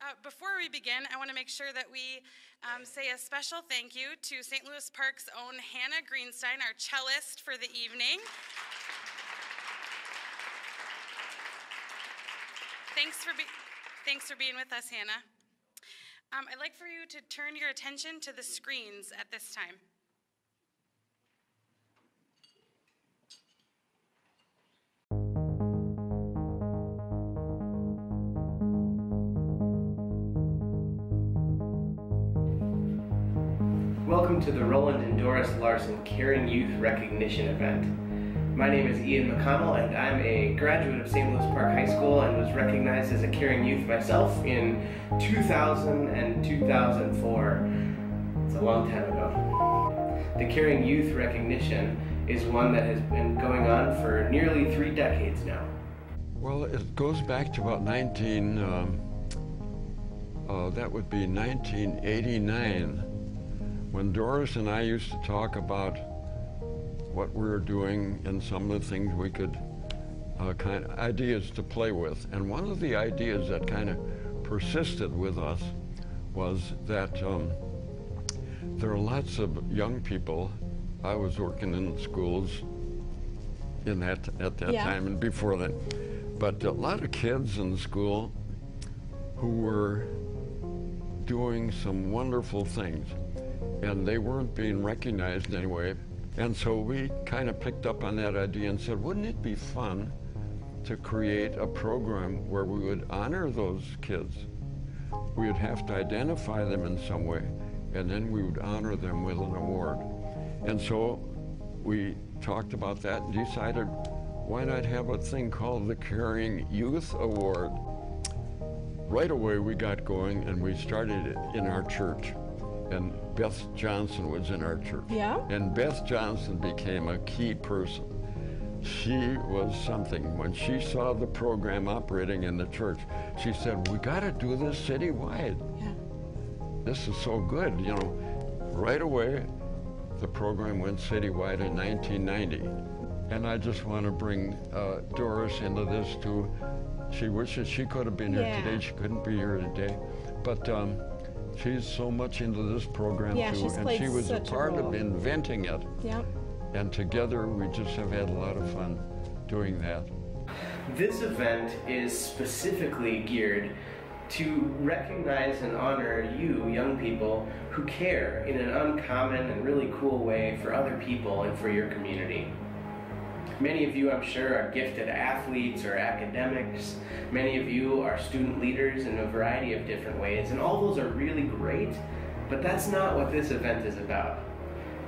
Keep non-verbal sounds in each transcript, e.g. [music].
Uh, before we begin, I want to make sure that we um, say a special thank you to St. Louis Park's own Hannah Greenstein, our cellist for the evening. Thanks for, be- thanks for being with us, Hannah. Um, I'd like for you to turn your attention to the screens at this time. To the Roland and Doris Larson Caring Youth Recognition event. My name is Ian McConnell and I'm a graduate of St. Louis Park High School and was recognized as a caring youth myself in 2000 and 2004. It's a long time ago. The Caring Youth Recognition is one that has been going on for nearly three decades now. Well, it goes back to about 19, um, uh, that would be 1989 when Doris and I used to talk about what we were doing and some of the things we could, uh, kind of ideas to play with. And one of the ideas that kind of persisted with us was that um, there are lots of young people. I was working in schools in that at that Yeah. time and before that, but a lot of kids in school who were doing some wonderful things and they weren't being recognized anyway. And so we kind of picked up on that idea and said, wouldn't it be fun to create a program where we would honor those kids? We would have to identify them in some way, and then we would honor them with an award. And so we talked about that and decided why not have a thing called the Caring Youth Award? Right away, we got going and we started it in our church. And Beth Johnson was in our church. Yeah? And Beth Johnson became a key person. She was something. When she saw the program operating in the church, she said, We got to do this citywide. Yeah. This is so good. You know, right away, the program went citywide in 1990. And I just want to bring uh, Doris into this too. She wishes she could have been here Yeah. today. She couldn't be here today. But um, she's so much into this program Yeah, too. she's and she was a such a part role. of inventing it. Yep. And together we just have had a lot of fun doing that. This event is specifically geared to recognize and honor you, young people, who care in an uncommon and really cool way for other people and for your community. Many of you, I'm sure, are gifted athletes or academics. Many of you are student leaders in a variety of different ways, and all those are really great, but that's not what this event is about.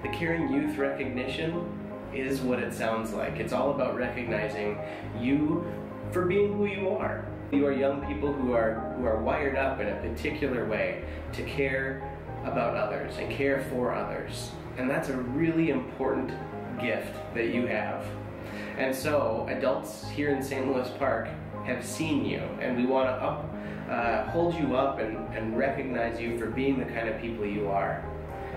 The Caring Youth Recognition is what it sounds like. It's all about recognizing you for being who you are. You are young people who are who are wired up in a particular way to care about others and care for others. And that's a really important gift that you have. And so, adults here in St. Louis Park have seen you, and we want to up, uh, hold you up and, and recognize you for being the kind of people you are.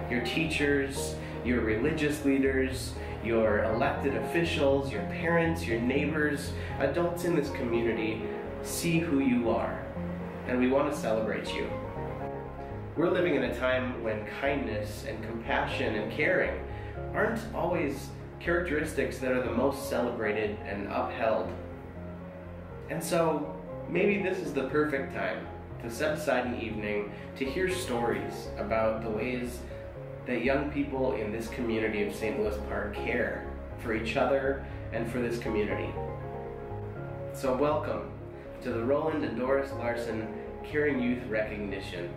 Your teachers, your religious leaders, your elected officials, your parents, your neighbors, adults in this community see who you are, and we want to celebrate you. We're living in a time when kindness and compassion and caring aren't always characteristics that are the most celebrated and upheld. And so, maybe this is the perfect time to set aside an evening to hear stories about the ways that young people in this community of St. Louis Park care for each other and for this community. So, welcome to the Roland and Doris Larson Caring Youth Recognition.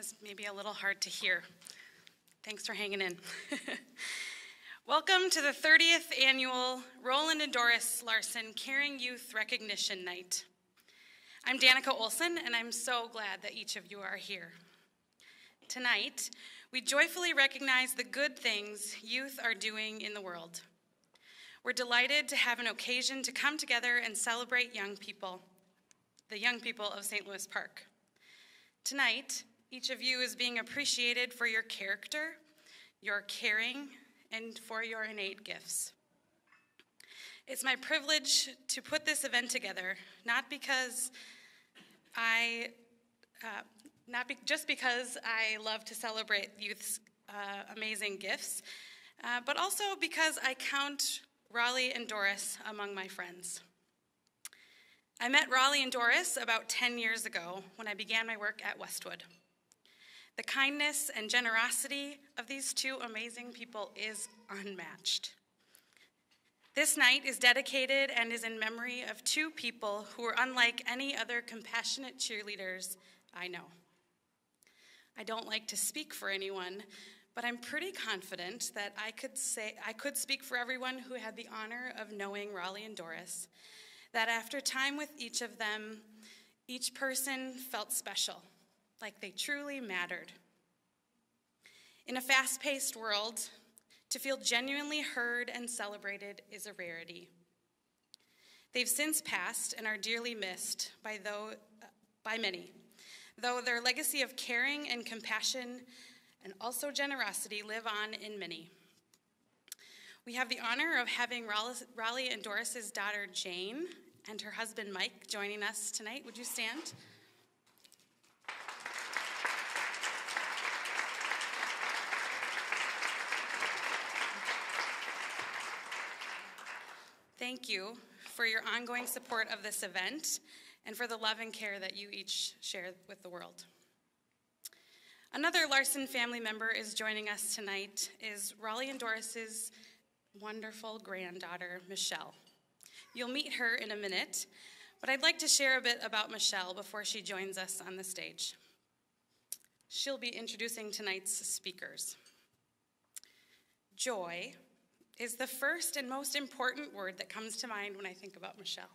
Was maybe a little hard to hear. Thanks for hanging in. [laughs] Welcome to the 30th annual Roland and Doris Larson Caring Youth Recognition Night. I'm Danica Olson, and I'm so glad that each of you are here. Tonight, we joyfully recognize the good things youth are doing in the world. We're delighted to have an occasion to come together and celebrate young people, the young people of St. Louis Park. Tonight, each of you is being appreciated for your character, your caring, and for your innate gifts. It's my privilege to put this event together, not because I, uh, not be, just because I love to celebrate youth's uh, amazing gifts, uh, but also because I count Rollie and Doris among my friends. I met Rollie and Doris about 10 years ago when I began my work at Westwood. The kindness and generosity of these two amazing people is unmatched. This night is dedicated and is in memory of two people who are unlike any other compassionate cheerleaders I know. I don't like to speak for anyone, but I'm pretty confident that I could say I could speak for everyone who had the honor of knowing Rollie and Doris, that after time with each of them, each person felt special, like they truly mattered. In a fast-paced world, to feel genuinely heard and celebrated is a rarity. They've since passed and are dearly missed by, though, by many, though their legacy of caring and compassion and also generosity live on in many. We have the honor of having Rollie and Doris's daughter Jane and her husband Mike joining us tonight. Would you stand? Thank you for your ongoing support of this event and for the love and care that you each share with the world. Another Larson family member is joining us tonight is Rollie and Doris's wonderful granddaughter, Michelle. You'll meet her in a minute, but I'd like to share a bit about Michelle before she joins us on the stage. She'll be introducing tonight's speakers. Joy is the first and most important word that comes to mind when I think about Michelle.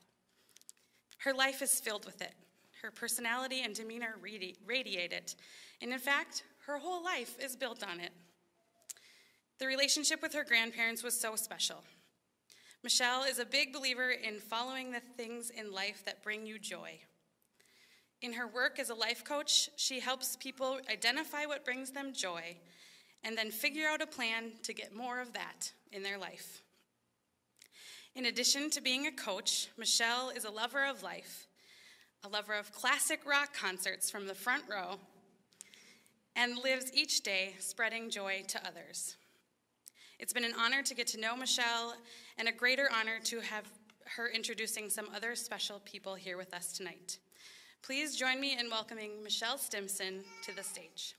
Her life is filled with it. Her personality and demeanor radi- radiate it. And in fact, her whole life is built on it. The relationship with her grandparents was so special. Michelle is a big believer in following the things in life that bring you joy. In her work as a life coach, she helps people identify what brings them joy and then figure out a plan to get more of that in their life. In addition to being a coach, Michelle is a lover of life, a lover of classic rock concerts from the front row, and lives each day spreading joy to others. It's been an honor to get to know Michelle and a greater honor to have her introducing some other special people here with us tonight. Please join me in welcoming Michelle Stimson to the stage.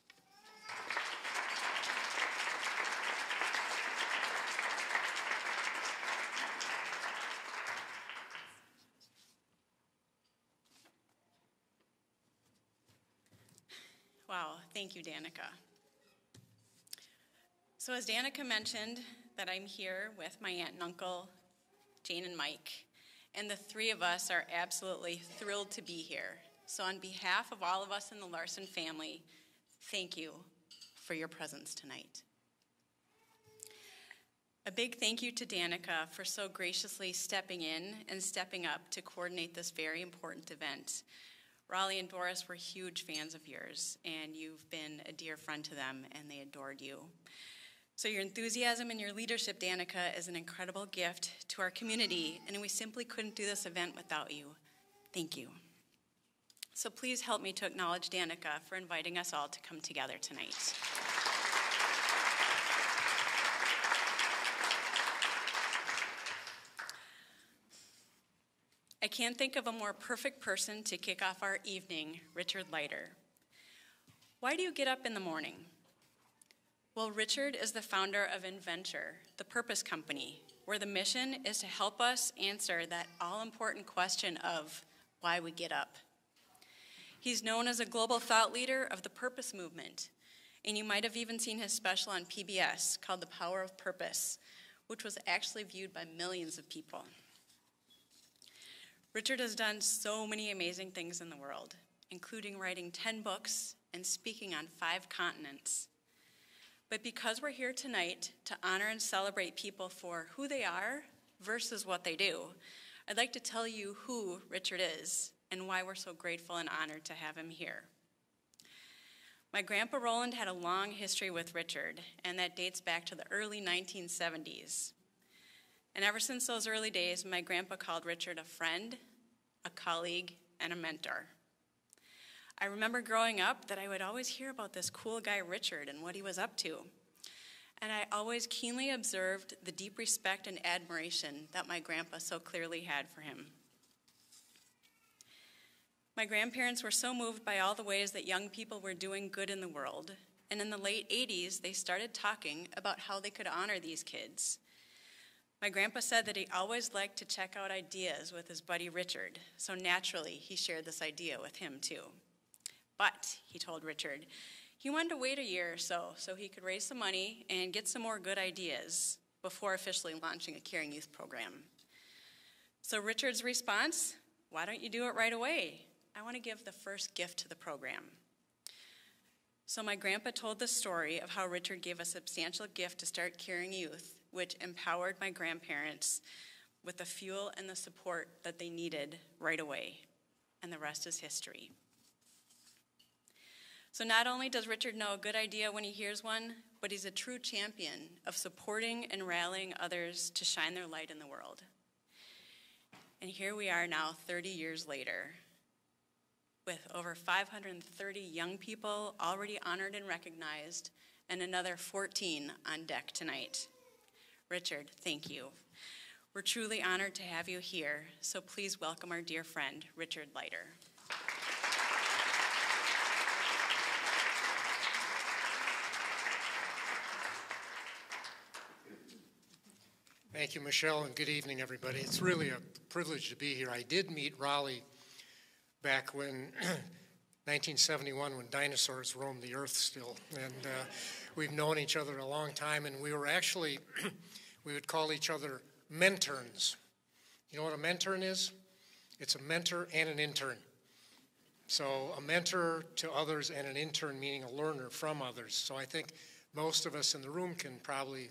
Thank you, Danica. So as Danica mentioned, that I'm here with my aunt and uncle, Jane and Mike, and the three of us are absolutely thrilled to be here. So on behalf of all of us in the Larson family, thank you for your presence tonight. A big thank you to Danica for so graciously stepping in and stepping up to coordinate this very important event. Rollie and Doris were huge fans of yours, and you've been a dear friend to them, and they adored you. So, your enthusiasm and your leadership, Danica, is an incredible gift to our community, and we simply couldn't do this event without you. Thank you. So, please help me to acknowledge Danica for inviting us all to come together tonight. Can't think of a more perfect person to kick off our evening, Richard Leider. Why do you get up in the morning? Well, Richard is the founder of Inventure, the purpose company, where the mission is to help us answer that all important question of why we get up. He's known as a global thought leader of the purpose movement, and you might have even seen his special on PBS called The Power of Purpose, which was actually viewed by millions of people. Richard has done so many amazing things in the world, including writing 10 books and speaking on five continents. But because we're here tonight to honor and celebrate people for who they are versus what they do, I'd like to tell you who Richard is and why we're so grateful and honored to have him here. My grandpa Roland had a long history with Richard, and that dates back to the early 1970s. And ever since those early days, my grandpa called Richard a friend, a colleague, and a mentor. I remember growing up that I would always hear about this cool guy Richard and what he was up to. And I always keenly observed the deep respect and admiration that my grandpa so clearly had for him. My grandparents were so moved by all the ways that young people were doing good in the world, and in the late 80s, they started talking about how they could honor these kids. My grandpa said that he always liked to check out ideas with his buddy Richard, so naturally he shared this idea with him too. But, he told Richard, he wanted to wait a year or so so he could raise some money and get some more good ideas before officially launching a Caring Youth program. So Richard's response, why don't you do it right away? I want to give the first gift to the program. So, my grandpa told the story of how Richard gave a substantial gift to start Caring Youth, which empowered my grandparents with the fuel and the support that they needed right away. And the rest is history. So, not only does Richard know a good idea when he hears one, but he's a true champion of supporting and rallying others to shine their light in the world. And here we are now, 30 years later with over 530 young people already honored and recognized, and another 14 on deck tonight. Richard, thank you. We're truly honored to have you here, so please welcome our dear friend, Richard Leider. Thank you, Michelle, and good evening, everybody. It's really a privilege to be here. I did meet Rollie back when [clears throat] 1971 when dinosaurs roamed the earth still. And uh, we've known each other a long time, and we were actually, [clears throat] we would call each other mentorns. You know what a mentor is? It's a mentor and an intern. So a mentor to others and an intern meaning a learner from others. So I think most of us in the room can probably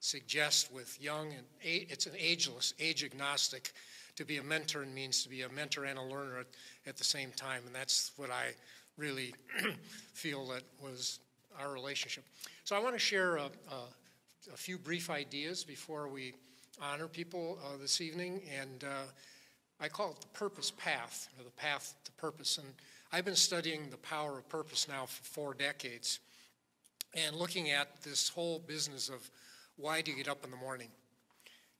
suggest with young and it's an ageless, age agnostic to be a mentor means to be a mentor and a learner at, at the same time. And that's what I really [clears throat] feel that was our relationship. So I want to share a, a, a few brief ideas before we honor people uh, this evening. And uh, I call it the purpose path, or the path to purpose. And I've been studying the power of purpose now for four decades and looking at this whole business of why do you get up in the morning?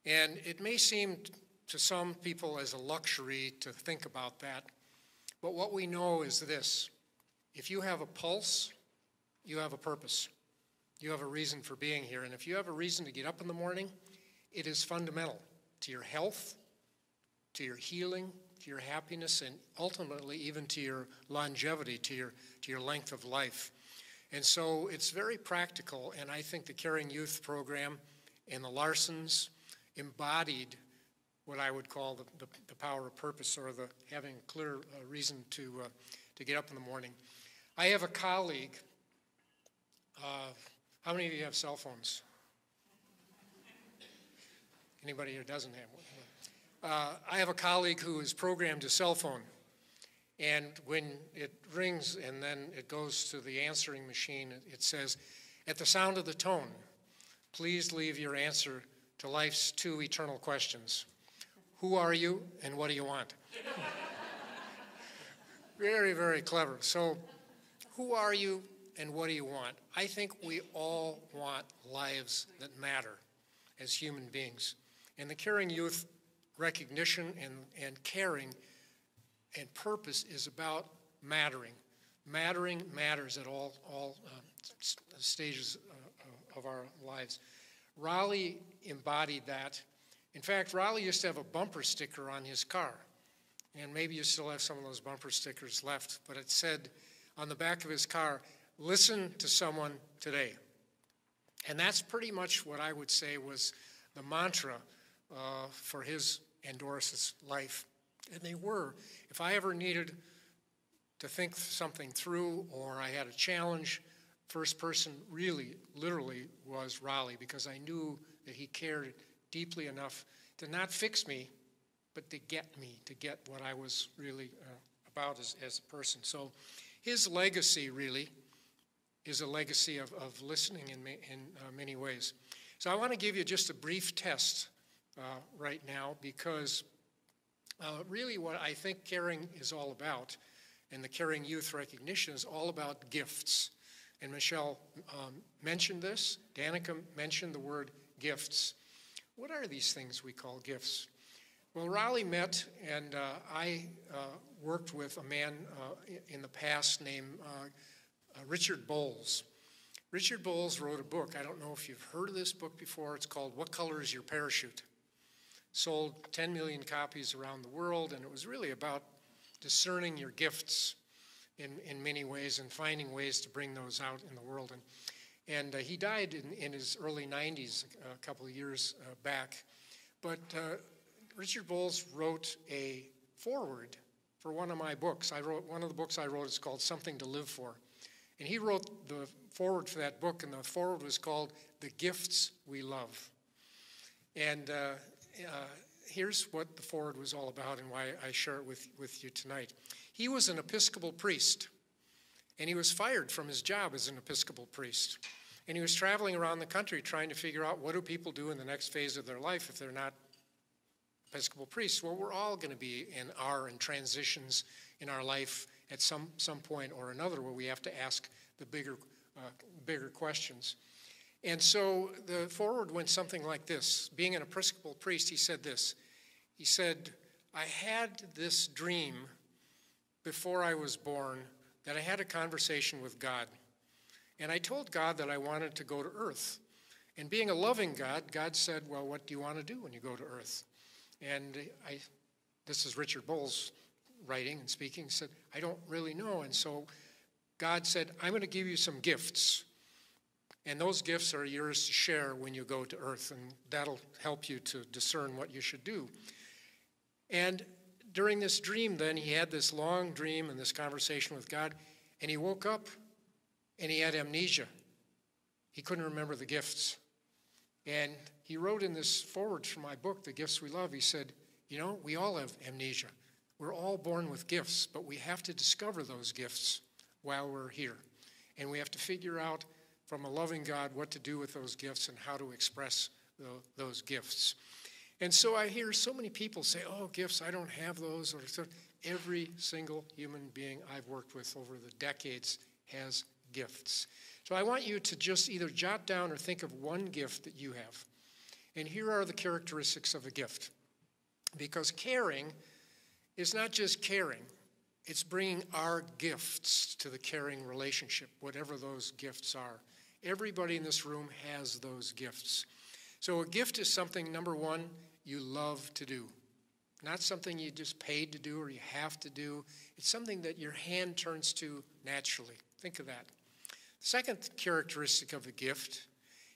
And it may seem to some people as a luxury to think about that. But what we know is this if you have a pulse, you have a purpose. You have a reason for being here. And if you have a reason to get up in the morning, it is fundamental to your health, to your healing, to your happiness, and ultimately even to your longevity, to your, to your length of life. And so it's very practical, and I think the Caring Youth program and the Larsons embodied what I would call the, the, the power of purpose or the having a clear uh, reason to, uh, to get up in the morning. I have a colleague. Uh, how many of you have cell phones? Anybody here doesn't have one? Uh, I have a colleague who is programmed a cell phone. And when it rings and then it goes to the answering machine, it says, At the sound of the tone, please leave your answer to life's two eternal questions who are you and what do you want? very, very clever. So, who are you and what do you want? I think we all want lives that matter as human beings. And the Caring Youth recognition and, and caring and purpose is about mattering. Mattering matters at all, all uh, stages uh, of our lives. Rollie embodied that in fact, Rollie used to have a bumper sticker on his car. And maybe you still have some of those bumper stickers left, but it said on the back of his car, listen to someone today. And that's pretty much what I would say was the mantra uh, for his and Doris's life. And they were. If I ever needed to think something through or I had a challenge, first person really, literally was Rollie because I knew that he cared deeply enough to not fix me, but to get me, to get what I was really uh, about as, as a person. So his legacy really is a legacy of, of listening in, ma- in uh, many ways. So I want to give you just a brief test uh, right now because uh, really what I think caring is all about and the Caring Youth Recognition is all about gifts. And Michelle um, mentioned this, Danica mentioned the word gifts. What are these things we call gifts? Well, Rollie met, and uh, I uh, worked with a man uh, in the past named uh, uh, Richard Bolles. Richard Bolles wrote a book. I don't know if you've heard of this book before. It's called What Color is Your Parachute? Sold 10 million copies around the world, and it was really about discerning your gifts in, in many ways and finding ways to bring those out in the world. And, and uh, he died in, in his early 90s, a couple of years uh, back. But uh, Richard Bolles wrote a foreword for one of my books. I wrote one of the books I wrote is called Something to Live For. And he wrote the foreword for that book, and the foreword was called The Gifts We Love. And uh, uh, here's what the foreword was all about and why I share it with, with you tonight. He was an Episcopal priest, and he was fired from his job as an Episcopal priest. And he was traveling around the country trying to figure out what do people do in the next phase of their life if they're not Episcopal priests. Well, we're all going to be in our in transitions in our life at some, some point or another where we have to ask the bigger, uh, bigger questions. And so the foreword went something like this. Being an Episcopal priest, he said this. He said, I had this dream before I was born that I had a conversation with God. And I told God that I wanted to go to earth. And being a loving God, God said, Well, what do you want to do when you go to earth? And I, this is Richard Bolles writing and speaking, said, I don't really know. And so God said, I'm going to give you some gifts. And those gifts are yours to share when you go to earth, and that'll help you to discern what you should do. And during this dream, then, he had this long dream and this conversation with God, and he woke up and he had amnesia. He couldn't remember the gifts. And he wrote in this foreword for my book, The Gifts We Love, he said, You know, we all have amnesia. We're all born with gifts, but we have to discover those gifts while we're here. And we have to figure out from a loving God what to do with those gifts and how to express the, those gifts. And so I hear so many people say, oh, gifts, I don't have those. Or every single human being I've worked with over the decades has gifts. So I want you to just either jot down or think of one gift that you have. And here are the characteristics of a gift. Because caring is not just caring, it's bringing our gifts to the caring relationship, whatever those gifts are. Everybody in this room has those gifts. So, a gift is something, number one, you love to do. Not something you just paid to do or you have to do. It's something that your hand turns to naturally. Think of that. The second characteristic of a gift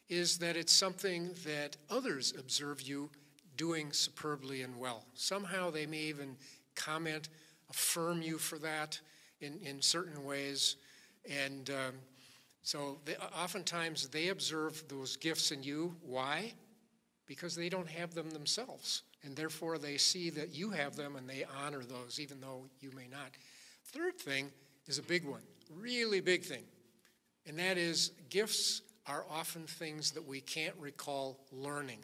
is that it's something that others observe you doing superbly and well. Somehow they may even comment, affirm you for that in, in certain ways. And um, so they, oftentimes they observe those gifts in you. Why? Because they don't have them themselves. And therefore they see that you have them and they honor those, even though you may not. Third thing is a big one, really big thing. And that is gifts are often things that we can't recall learning.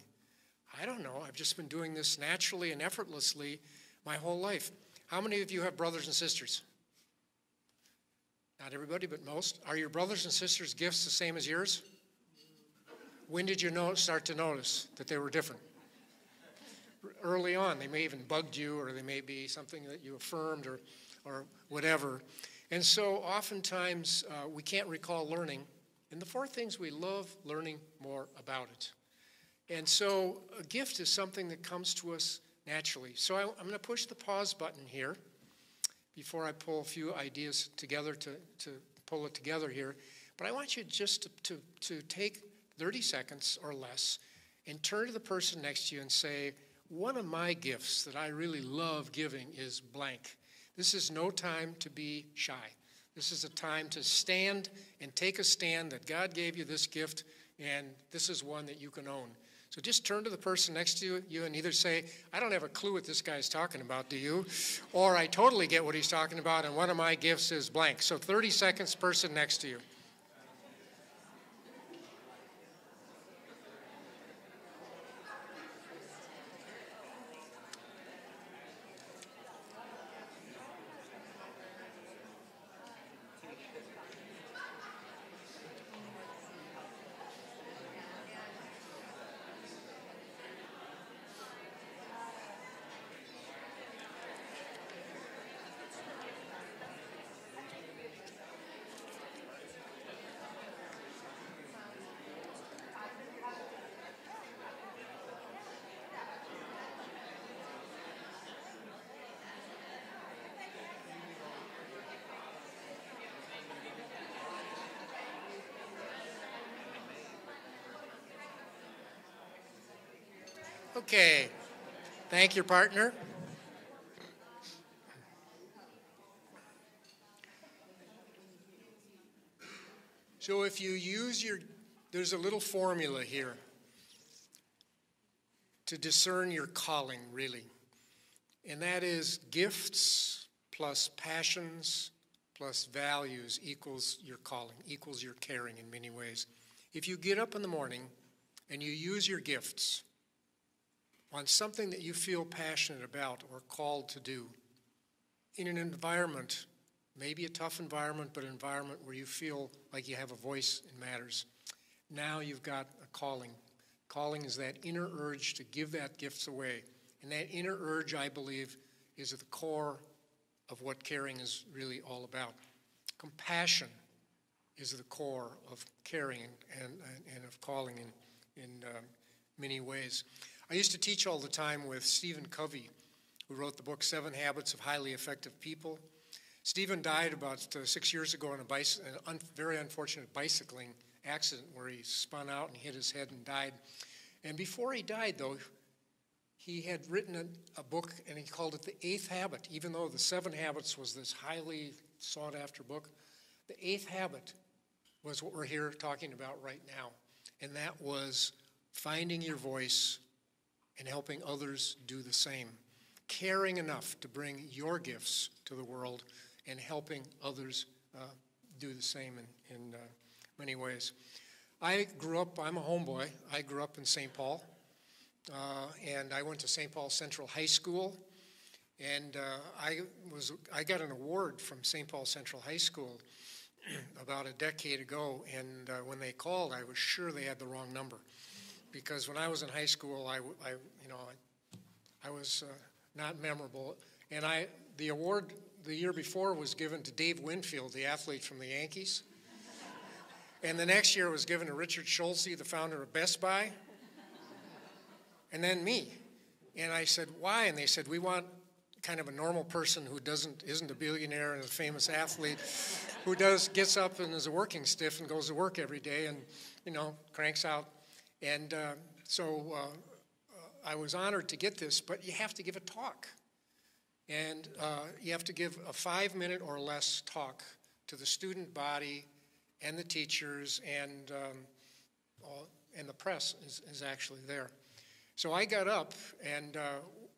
I don't know, I've just been doing this naturally and effortlessly my whole life. How many of you have brothers and sisters? Not everybody, but most. Are your brothers and sisters' gifts the same as yours? When did you know, start to notice that they were different? Early on, they may even bugged you, or they may be something that you affirmed, or, or whatever. And so, oftentimes, uh, we can't recall learning. And the fourth thing is we love learning more about it. And so, a gift is something that comes to us naturally. So, I, I'm going to push the pause button here before I pull a few ideas together to, to pull it together here. But I want you just to, to, to take 30 seconds or less and turn to the person next to you and say, One of my gifts that I really love giving is blank. This is no time to be shy. This is a time to stand and take a stand that God gave you this gift, and this is one that you can own. So just turn to the person next to you and either say, I don't have a clue what this guy's talking about, do you? Or I totally get what he's talking about, and one of my gifts is blank. So 30 seconds, person next to you. Okay. Thank you, partner. So if you use your, there's a little formula here to discern your calling, really. And that is gifts plus passions plus values equals your calling, equals your caring in many ways. If you get up in the morning and you use your gifts, on something that you feel passionate about or called to do in an environment, maybe a tough environment, but an environment where you feel like you have a voice in matters. Now you've got a calling. Calling is that inner urge to give that gifts away. And that inner urge, I believe, is at the core of what caring is really all about. Compassion is the core of caring and, and, and of calling in, in uh, many ways. I used to teach all the time with Stephen Covey, who wrote the book Seven Habits of Highly Effective People. Stephen died about uh, six years ago in a an un- very unfortunate bicycling accident where he spun out and hit his head and died. And before he died, though, he had written a, a book and he called it The Eighth Habit, even though The Seven Habits was this highly sought after book. The Eighth Habit was what we're here talking about right now, and that was finding your voice and helping others do the same. Caring enough to bring your gifts to the world and helping others uh, do the same in, in uh, many ways. I grew up, I'm a homeboy. I grew up in St. Paul, uh, and I went to St. Paul Central High School. And uh, I, was, I got an award from St. Paul Central High School [clears throat] about a decade ago, and uh, when they called, I was sure they had the wrong number because when I was in high school, I, I you know, I, I was uh, not memorable. And I, the award the year before was given to Dave Winfield, the athlete from the Yankees. and the next year was given to Richard Schulze, the founder of Best Buy. And then me. And I said, why? And they said, we want kind of a normal person who doesn't isn't a billionaire and a famous athlete who does gets up and is a working stiff and goes to work every day and you know cranks out and uh, so uh, I was honored to get this, but you have to give a talk. And uh, you have to give a five minute or less talk to the student body and the teachers, and, um, and the press is, is, actually there. So I got up and uh,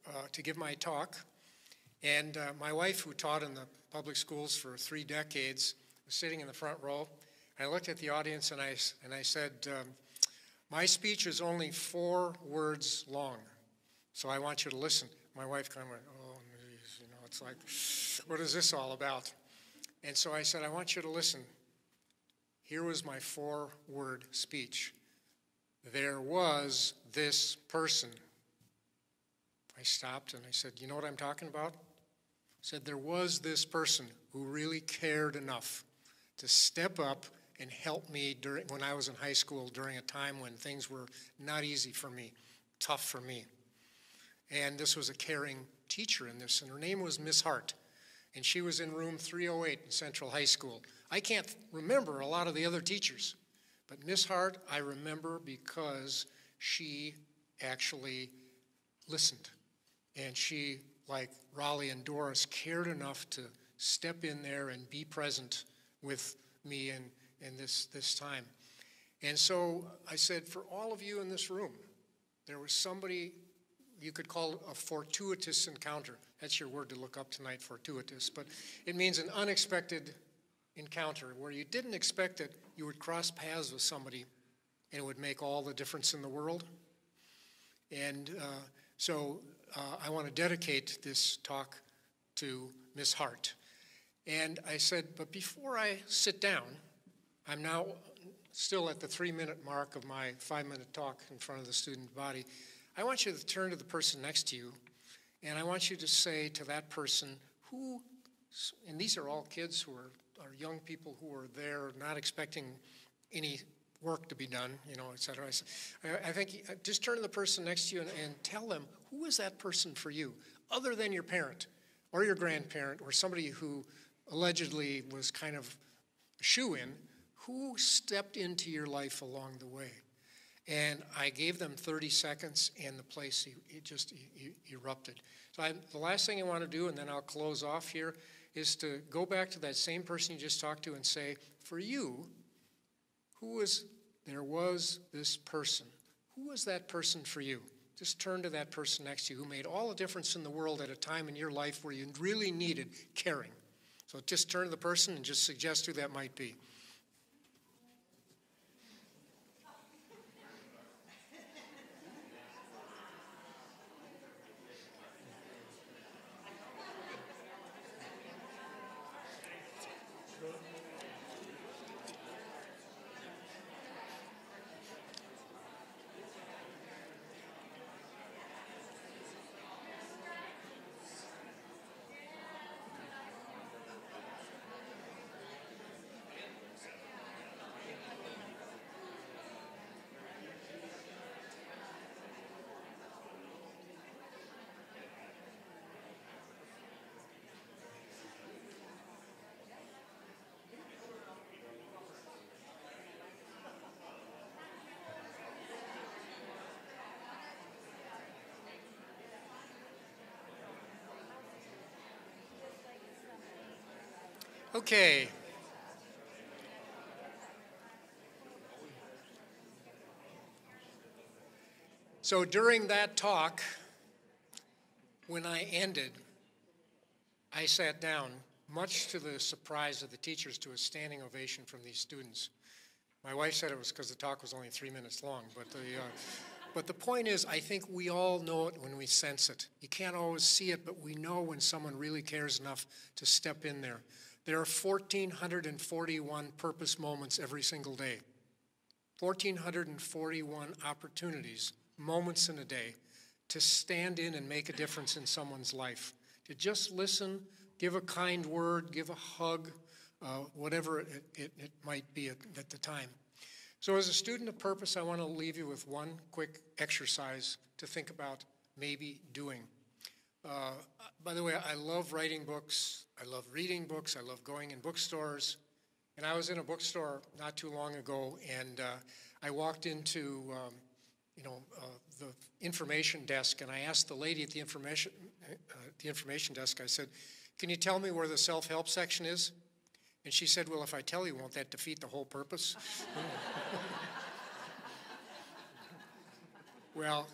uh, to give my talk, and uh, my wife, who taught in the public schools for three decades, was sitting in the front row. I looked at the audience and I, and I said, um, my speech is only four words long, so I want you to listen. My wife kind of went, oh, geez, you know, it's like, what is this all about? And so I said, I want you to listen. Here was my four word speech. There was this person. I stopped and I said, You know what I'm talking about? I said, There was this person who really cared enough to step up and helped me during, when I was in high school during a time when things were not easy for me, tough for me. And this was a caring teacher in this, and her name was Miss Hart. And she was in room 308 in Central High School. I can't remember a lot of the other teachers, but Miss Hart I remember because she actually listened. And she, like Rollie and Doris, cared enough to step in there and be present with me and in this, this time. And so I said, for all of you in this room, There was somebody you could call a fortuitous encounter. That's your word to look up tonight, fortuitous. But it means an unexpected encounter where you didn't expect that you would cross paths with somebody and it would make all the difference in the world. And uh, so uh, I want to dedicate this talk to Miss Hart. And I said, but before I sit down, I'm now still at the three minute mark of my five minute talk in front of the student body. I want you to turn to the person next to you, and I want you to say to that person, who, and these are all kids who are, are young people who are there not expecting any work to be done, you know, et cetera. I, I think uh, just turn to the person next to you and, and tell them, who is that person for you, other than your parent or your grandparent or somebody who allegedly was kind of a shoe in, who stepped into your life along the way? And I gave them 30 seconds, and the place it just erupted. So I, the last thing I want to do, and then I'll close off here, is to go back to that same person you just talked to and say, for you, who was there was this person? Who was that person for you? Just turn to that person next to you who made all the difference in the world at a time in your life where you really needed caring. So just turn to the person and just suggest who that might be. Okay. So during that talk, when I ended, I sat down, much to the surprise of the teachers, to a standing ovation from these students. My wife said it was because the talk was only three minutes long, but the, uh, but the point is, I think we all know it when we sense it. You can't always see it, but we know when someone really cares enough to step in there. There are 1,441 purpose moments every single day. 1,441 opportunities, moments in a day, to stand in and make a difference in someone's life. To just listen, give a kind word, give a hug, uh, whatever it, it, it, might be at, at the time. So, as a student of purpose, I want to leave you with one quick exercise to think about maybe doing. Uh, by the way, I love writing books. I love reading books. I love going in bookstores. And I was in a bookstore not too long ago, and uh, I walked into, um, you know, uh, the information desk, and I asked the lady at the information, uh, the information desk. I said, "Can you tell me where the self-help section is?" And she said, "Well, if I tell you, won't that defeat the whole purpose?" [laughs] well,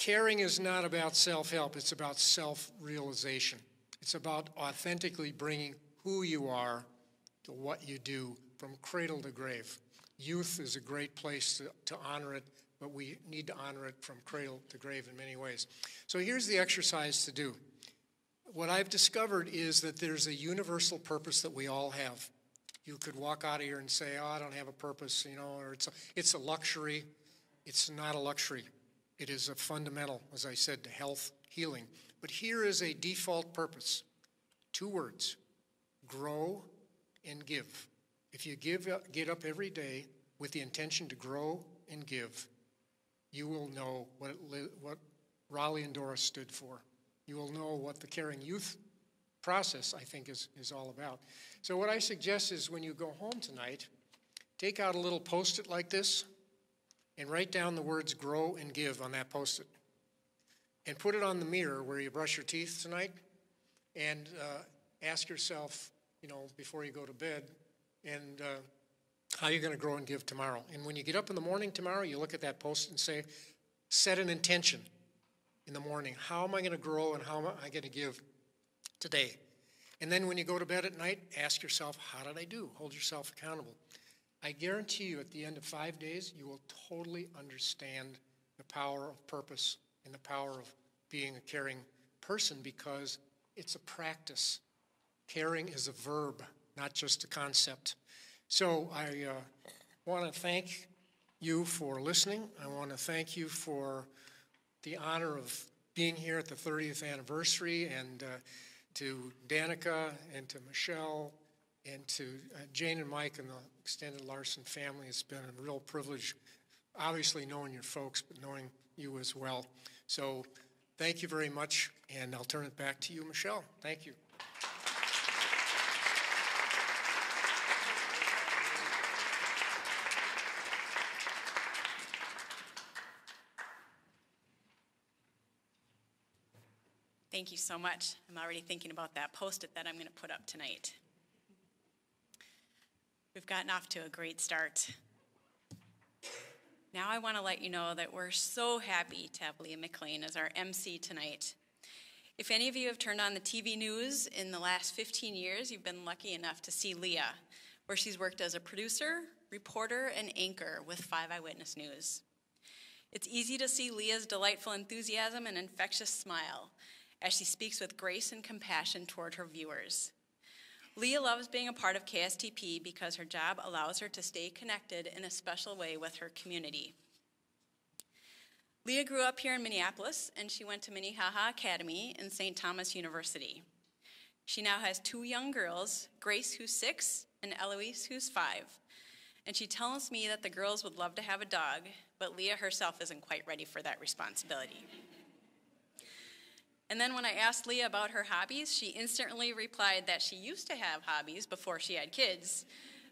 Caring is not about self help, it's about self realization. It's about authentically bringing who you are to what you do from cradle to grave. Youth is a great place to, to honor it, but we need to honor it from cradle to grave in many ways. So here's the exercise to do. What I've discovered is that there's a universal purpose that we all have. You could walk out of here and say, "Oh, I don't have a purpose," you know, or it's a, it's a luxury. It's not a luxury. It is a fundamental, as I said, to health, healing. But here is a default purpose two words grow and give. If you give, get up every day with the intention to grow and give, you will know what, what Rollie and Doris stood for. You will know what the caring youth process, I think, is, is all about. So, what I suggest is when you go home tonight, take out a little post it like this and write down the words grow and give on that post it. And put it on the mirror where you brush your teeth tonight and uh, ask yourself, you know, before you go to bed, and uh, how are you're going to grow and give tomorrow. And when you get up in the morning tomorrow, you look at that post and say, set an intention in the morning. How am I going to grow and how am I going to give today? And then when you go to bed at night, ask yourself, how did I do? Hold yourself accountable. I guarantee you, at the end of five days, you will totally understand the power of purpose and the power of being a caring person because it's a practice. Caring is a verb, not just a concept. So I uh, want to thank you for listening. I want to thank you for the honor of being here at the 30th anniversary and uh, to Danica and to Michelle and to uh, Jane and Mike and the extended Larson family. It's been a real privilege, obviously knowing your folks, but knowing you as well. So thank you very much, and I'll turn it back to you, Michelle. Thank you. Thank you so much. I'm already thinking about that post-it that I'm going to put up tonight. We've gotten off to a great start. Now I want to let you know that we're so happy to have Leah McLean as our MC tonight. If any of you have turned on the TV news in the last 15 years, you've been lucky enough to see Leah, where she's worked as a producer, reporter, and anchor with Five Eyewitness News. It's easy to see Leah's delightful enthusiasm and infectious smile as she speaks with grace and compassion toward her viewers. Leah loves being a part of KSTP because her job allows her to stay connected in a special way with her community. Leah grew up here in Minneapolis and she went to Minnehaha Academy and St. Thomas University. She now has two young girls, Grace, who's six, and Eloise, who's five. And she tells me that the girls would love to have a dog, but Leah herself isn't quite ready for that responsibility. And then when I asked Leah about her hobbies, she instantly replied that she used to have hobbies before she had kids,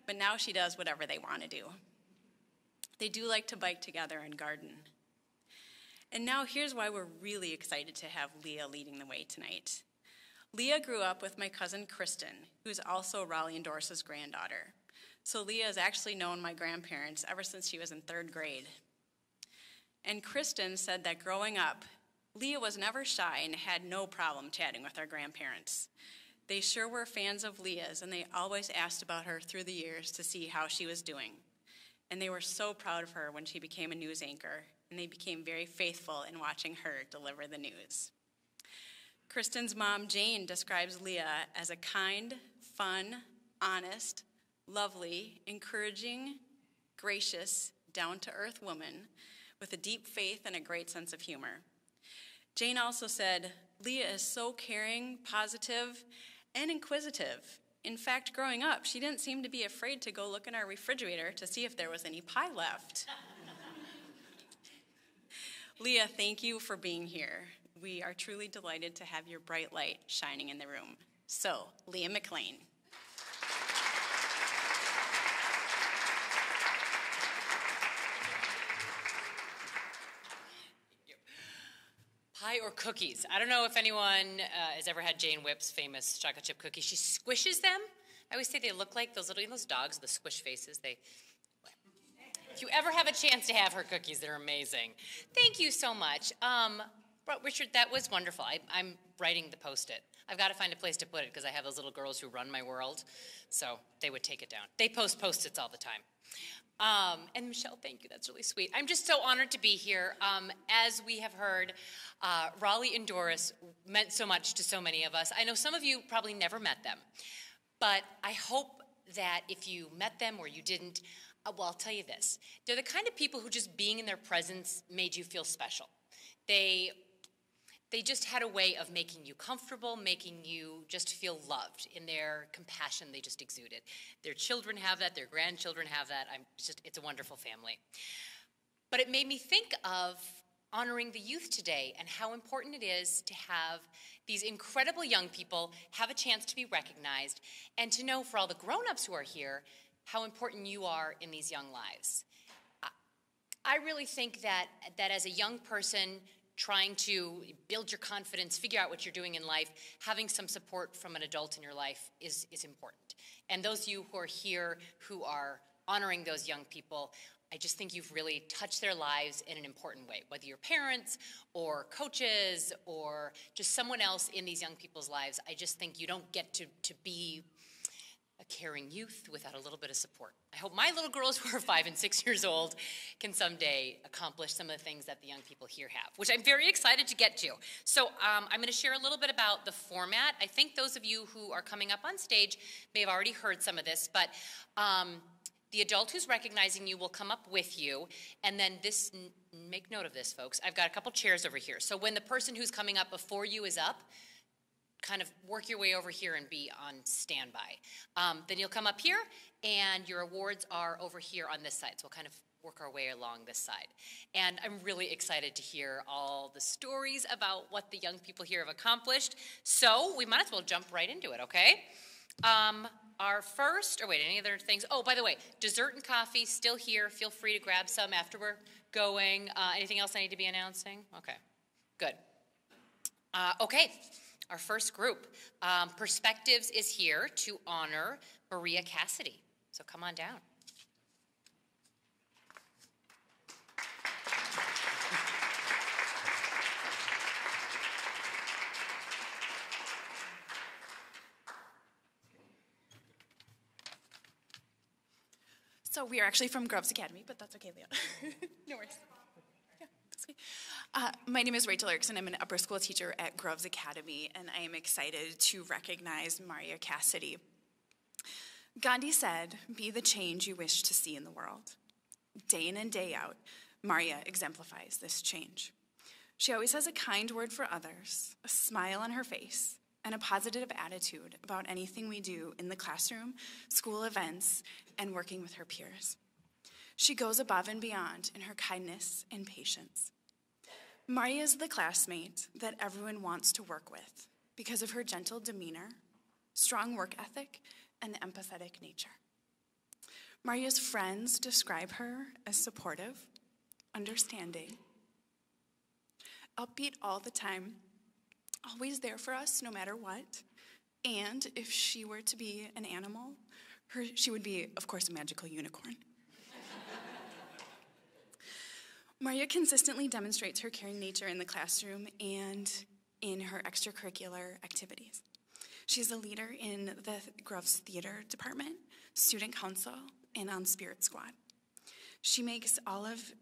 but now she does whatever they want to do. They do like to bike together and garden. And now here's why we're really excited to have Leah leading the way tonight. Leah grew up with my cousin Kristen, who's also Rollie and Doris's granddaughter. So Leah has actually known my grandparents ever since she was in third grade. And Kristen said that growing up, Leah was never shy and had no problem chatting with our grandparents. They sure were fans of Leah's, and they always asked about her through the years to see how she was doing. And they were so proud of her when she became a news anchor, and they became very faithful in watching her deliver the news. Kristen's mom, Jane, describes Leah as a kind, fun, honest, lovely, encouraging, gracious, down to earth woman with a deep faith and a great sense of humor. Jane also said, Leah is so caring, positive, and inquisitive. In fact, growing up, she didn't seem to be afraid to go look in our refrigerator to see if there was any pie left. [laughs] Leah, thank you for being here. We are truly delighted to have your bright light shining in the room. So, Leah McLean. Pie or cookies? I don't know if anyone uh, has ever had Jane Whip's famous chocolate chip cookies. She squishes them. I always say they look like those little those dogs, the squish faces. They. If you ever have a chance to have her cookies, they're amazing. Thank you so much. Um, Richard, that was wonderful. I, I'm writing the post-it. I've got to find a place to put it because I have those little girls who run my world, so they would take it down. They post post-its all the time. Um, and Michelle, thank you. That's really sweet. I'm just so honored to be here. Um, as we have heard, uh, Rollie and Doris meant so much to so many of us. I know some of you probably never met them, but I hope that if you met them or you didn't, uh, well, I'll tell you this. They're the kind of people who just being in their presence made you feel special. They they just had a way of making you comfortable, making you just feel loved in their compassion they just exuded. Their children have that, their grandchildren have that. I'm just it's a wonderful family. But it made me think of honoring the youth today and how important it is to have these incredible young people have a chance to be recognized and to know for all the grown-ups who are here how important you are in these young lives. I really think that that as a young person trying to build your confidence, figure out what you're doing in life, having some support from an adult in your life is, is important. And those of you who are here who are honoring those young people, I just think you've really touched their lives in an important way, whether you're parents or coaches or just someone else in these young people's lives. I just think you don't get to, to be a caring youth without a little bit of support. I hope my little girls who are five and six years old can someday accomplish some of the things that the young people here have, which I'm very excited to get to. So um, I'm going to share a little bit about the format. I think those of you who are coming up on stage may have already heard some of this, but um, the adult who's recognizing you will come up with you, and then this, make note of this, folks. I've got a couple chairs over here. So when the person who's coming up before you is up, kind of work your way over here and be on standby. Um, then you'll come up here, and your awards are over here on this side. So we'll kind of work our way along this side. And I'm really excited to hear all the stories about what the young people here have accomplished. So we might as well jump right into it, okay? Um, our first, or wait, any other things? Oh, by the way, dessert and coffee still here. Feel free to grab some after we're going. Uh, anything else I need to be announcing? Okay, good. Uh, okay, our first group. Um, Perspectives is here to honor Maria Cassidy. So come on down. So we are actually from Groves Academy, but that's okay, Leah. [laughs] no worries. Uh, my name is Rachel Erickson. I'm an upper school teacher at Groves Academy, and I am excited to recognize Maria Cassidy. Gandhi said, Be the change you wish to see in the world. Day in and day out, Maria exemplifies this change. She always has a kind word for others, a smile on her face, and a positive attitude about anything we do in the classroom, school events, and working with her peers. She goes above and beyond in her kindness and patience. Maria is the classmate that everyone wants to work with because of her gentle demeanor, strong work ethic, and empathetic nature. Maria's friends describe her as supportive, understanding, upbeat all the time, always there for us no matter what. And if she were to be an animal, her, she would be, of course, a magical unicorn. Maria consistently demonstrates her caring nature in the classroom and in her extracurricular activities. She's a leader in the Groves Theater Department, Student Council, and on Spirit Squad. She makes all of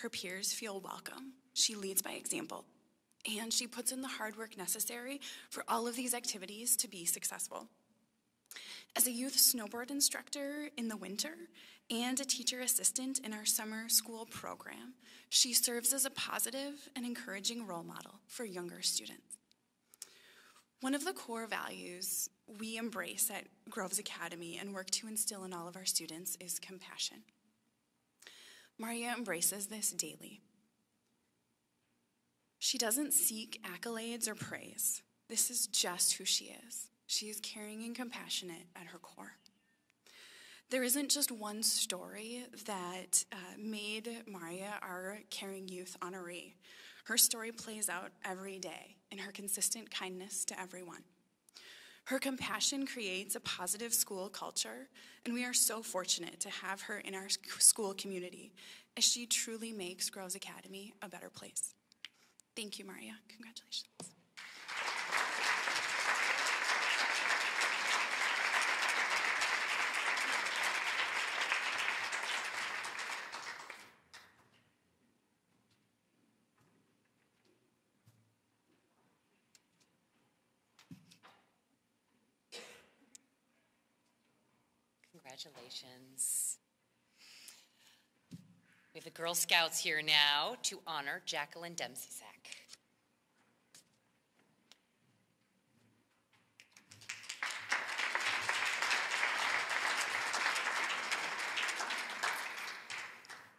her peers feel welcome. She leads by example, and she puts in the hard work necessary for all of these activities to be successful. As a youth snowboard instructor in the winter and a teacher assistant in our summer school program, she serves as a positive and encouraging role model for younger students. One of the core values we embrace at Groves Academy and work to instill in all of our students is compassion. Maria embraces this daily. She doesn't seek accolades or praise. This is just who she is. She is caring and compassionate at her core. There isn't just one story that uh, made Maria our caring youth honoree. Her story plays out every day in her consistent kindness to everyone. Her compassion creates a positive school culture, and we are so fortunate to have her in our school community as she truly makes Groves Academy a better place. Thank you, Maria. Congratulations. Congratulations. We have the Girl Scouts here now to honor Jacqueline Dempsey-Sack.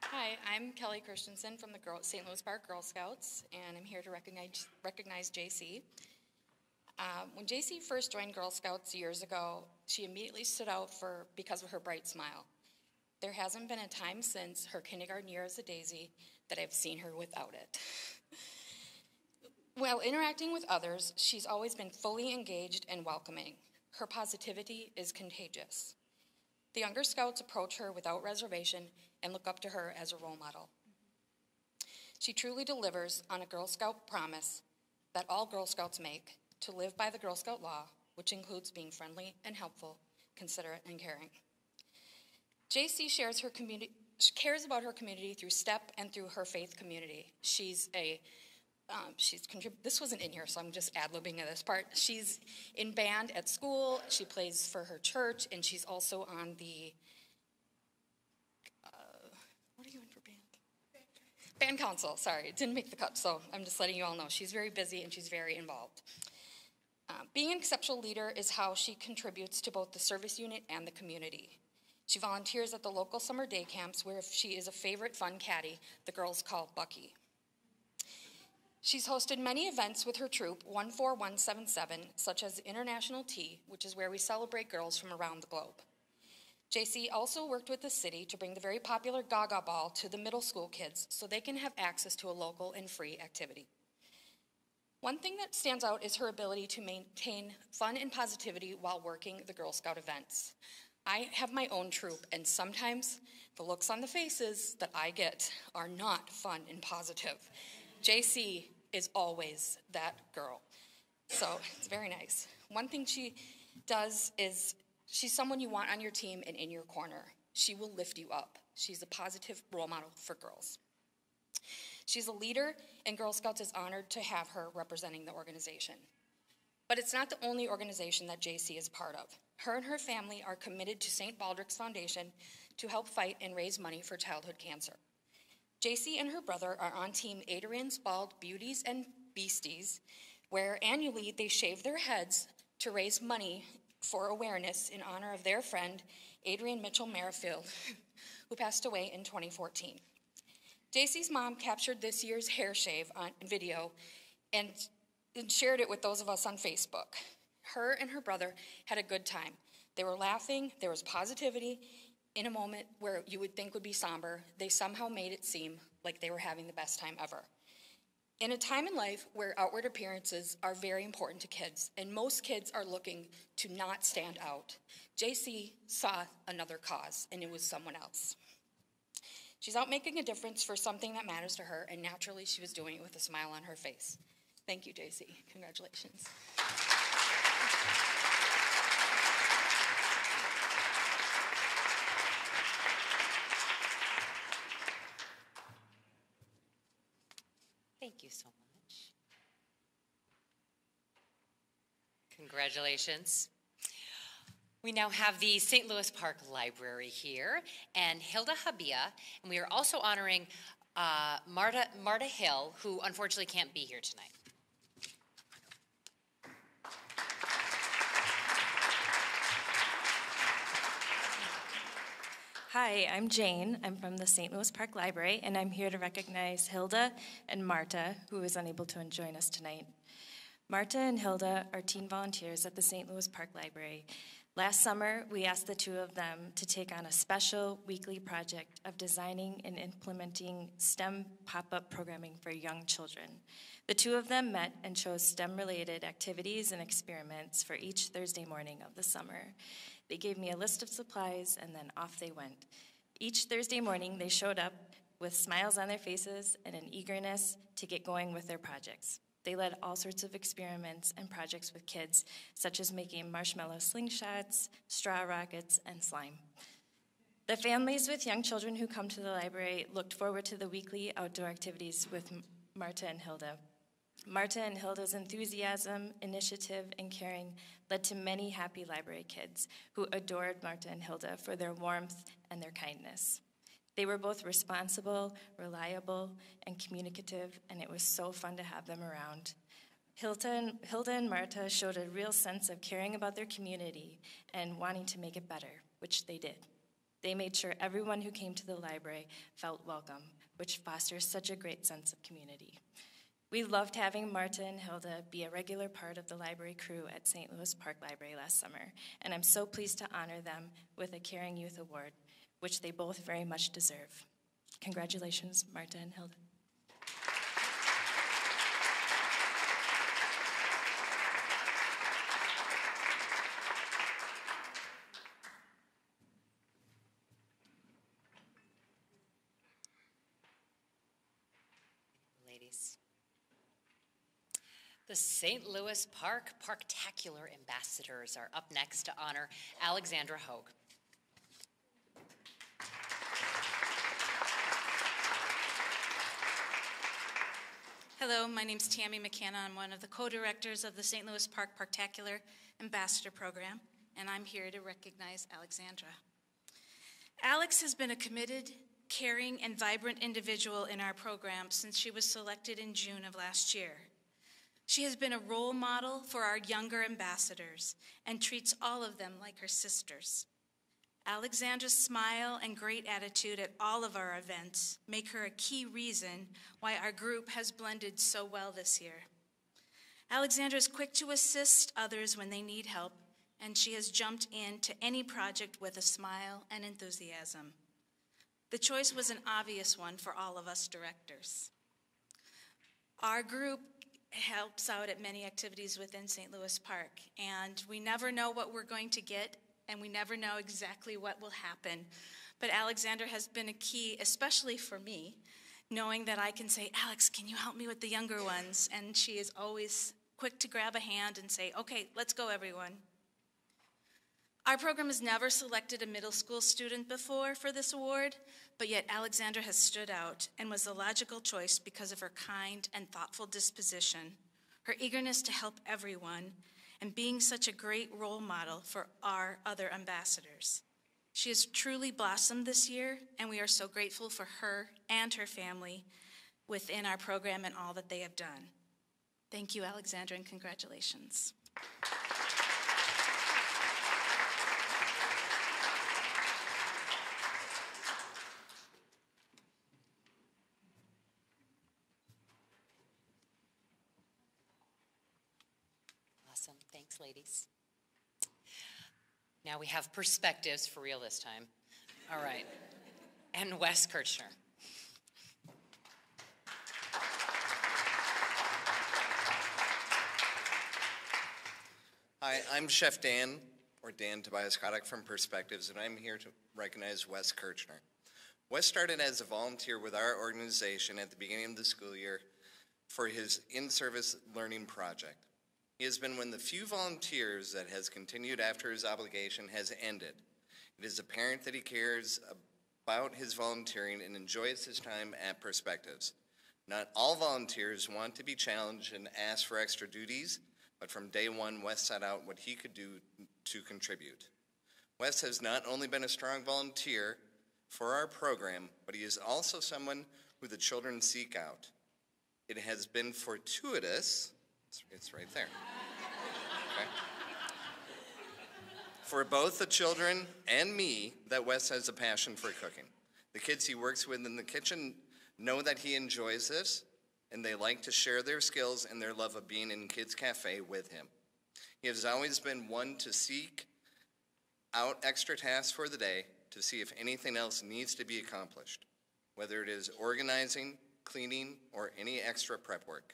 Hi, I'm Kelly Christensen from the Girl, St. Louis Park Girl Scouts, and I'm here to recognize, recognize JC. Uh, when JC first joined Girl Scouts years ago, she immediately stood out for because of her bright smile. There hasn't been a time since her kindergarten year as a daisy that I've seen her without it. While interacting with others, she's always been fully engaged and welcoming. Her positivity is contagious. The younger scouts approach her without reservation and look up to her as a role model. She truly delivers on a Girl Scout promise that all Girl Scouts make to live by the Girl Scout law, which includes being friendly and helpful, considerate and caring. JC shares her community, cares about her community through STEP and through her faith community. She's a um, she's contrib- this wasn't in here, so I'm just ad libbing at this part. She's in band at school. She plays for her church, and she's also on the. Uh, what are you in for band? Band council. Sorry, it didn't make the cut, so I'm just letting you all know she's very busy and she's very involved. Uh, being an exceptional leader is how she contributes to both the service unit and the community. She volunteers at the local summer day camps where she is a favorite fun caddy, the girls call Bucky. She's hosted many events with her troop, 14177, such as International Tea, which is where we celebrate girls from around the globe. JC also worked with the city to bring the very popular Gaga Ball to the middle school kids so they can have access to a local and free activity. One thing that stands out is her ability to maintain fun and positivity while working the Girl Scout events. I have my own troop, and sometimes the looks on the faces that I get are not fun and positive. JC is always that girl. So it's very nice. One thing she does is she's someone you want on your team and in your corner. She will lift you up. She's a positive role model for girls. She's a leader, and Girl Scouts is honored to have her representing the organization. But it's not the only organization that JC is part of. Her and her family are committed to St. Baldrick's Foundation to help fight and raise money for childhood cancer. JC and her brother are on Team Adrian's Bald Beauties and Beasties, where annually they shave their heads to raise money for awareness in honor of their friend, Adrian Mitchell Merrifield, [laughs] who passed away in 2014. JC's mom captured this year's hair shave on video and, and shared it with those of us on Facebook. Her and her brother had a good time. They were laughing, there was positivity, in a moment where you would think would be somber, they somehow made it seem like they were having the best time ever. In a time in life where outward appearances are very important to kids, and most kids are looking to not stand out, JC saw another cause, and it was someone else. She's out making a difference for something that matters to her, and naturally, she was doing it with a smile on her face. Thank you, JC. Congratulations. Thank you so much. Congratulations. We now have the St. Louis Park Library here, and Hilda Habia, and we are also honoring uh, Marta, Marta Hill, who unfortunately can't be here tonight. Hi, I'm Jane. I'm from the St. Louis Park Library, and I'm here to recognize Hilda and Marta, who is unable to join us tonight. Marta and Hilda are teen volunteers at the St. Louis Park Library. Last summer, we asked the two of them to take on a special weekly project of designing and implementing STEM pop up programming for young children. The two of them met and chose STEM related activities and experiments for each Thursday morning of the summer. They gave me a list of supplies and then off they went. Each Thursday morning, they showed up with smiles on their faces and an eagerness to get going with their projects. They led all sorts of experiments and projects with kids, such as making marshmallow slingshots, straw rockets, and slime. The families with young children who come to the library looked forward to the weekly outdoor activities with Marta and Hilda. Marta and Hilda's enthusiasm, initiative, and caring led to many happy library kids who adored Marta and Hilda for their warmth and their kindness. They were both responsible, reliable, and communicative, and it was so fun to have them around. Hilda and, Hilda and Marta showed a real sense of caring about their community and wanting to make it better, which they did. They made sure everyone who came to the library felt welcome, which fosters such a great sense of community. We loved having Marta and Hilda be a regular part of the library crew at St. Louis Park Library last summer, and I'm so pleased to honor them with a Caring Youth Award, which they both very much deserve. Congratulations, Marta and Hilda. The St. Louis Park Parktacular Ambassadors are up next to honor Alexandra Hogue. Hello, my name is Tammy McKenna. I'm one of the co-directors of the St. Louis Park Parktacular Ambassador Program, and I'm here to recognize Alexandra. Alex has been a committed, caring, and vibrant individual in our program since she was selected in June of last year. She has been a role model for our younger ambassadors and treats all of them like her sisters. Alexandra's smile and great attitude at all of our events make her a key reason why our group has blended so well this year. Alexandra is quick to assist others when they need help, and she has jumped into any project with a smile and enthusiasm. The choice was an obvious one for all of us directors. Our group helps out at many activities within St. Louis Park, and we never know what we're going to get and we never know exactly what will happen. But Alexander has been a key, especially for me, knowing that I can say, Alex, can you help me with the younger ones? And she is always quick to grab a hand and say, okay, let's go, everyone. Our program has never selected a middle school student before for this award, but yet Alexander has stood out and was the logical choice because of her kind and thoughtful disposition, her eagerness to help everyone, and being such a great role model for our other ambassadors. She has truly blossomed this year, and we are so grateful for her and her family within our program and all that they have done. Thank you, Alexandra, and congratulations. Awesome. Thanks, ladies. Now we have perspectives for real this time. All right. And Wes Kirchner. Hi, I'm Chef Dan, or Dan Tobias Kodak from Perspectives, and I'm here to recognize Wes Kirchner. Wes started as a volunteer with our organization at the beginning of the school year for his in-service learning project. He has been one of the few volunteers that has continued after his obligation has ended. It is apparent that he cares about his volunteering and enjoys his time at Perspectives. Not all volunteers want to be challenged and ask for extra duties, but from day one, Wes set out what he could do to contribute. Wes has not only been a strong volunteer for our program, but he is also someone who the children seek out. It has been fortuitous, it's, it's right there. Okay. For both the children and me, that Wes has a passion for cooking. The kids he works with in the kitchen know that he enjoys this, and they like to share their skills and their love of being in Kids Cafe with him. He has always been one to seek out extra tasks for the day to see if anything else needs to be accomplished, whether it is organizing, cleaning, or any extra prep work.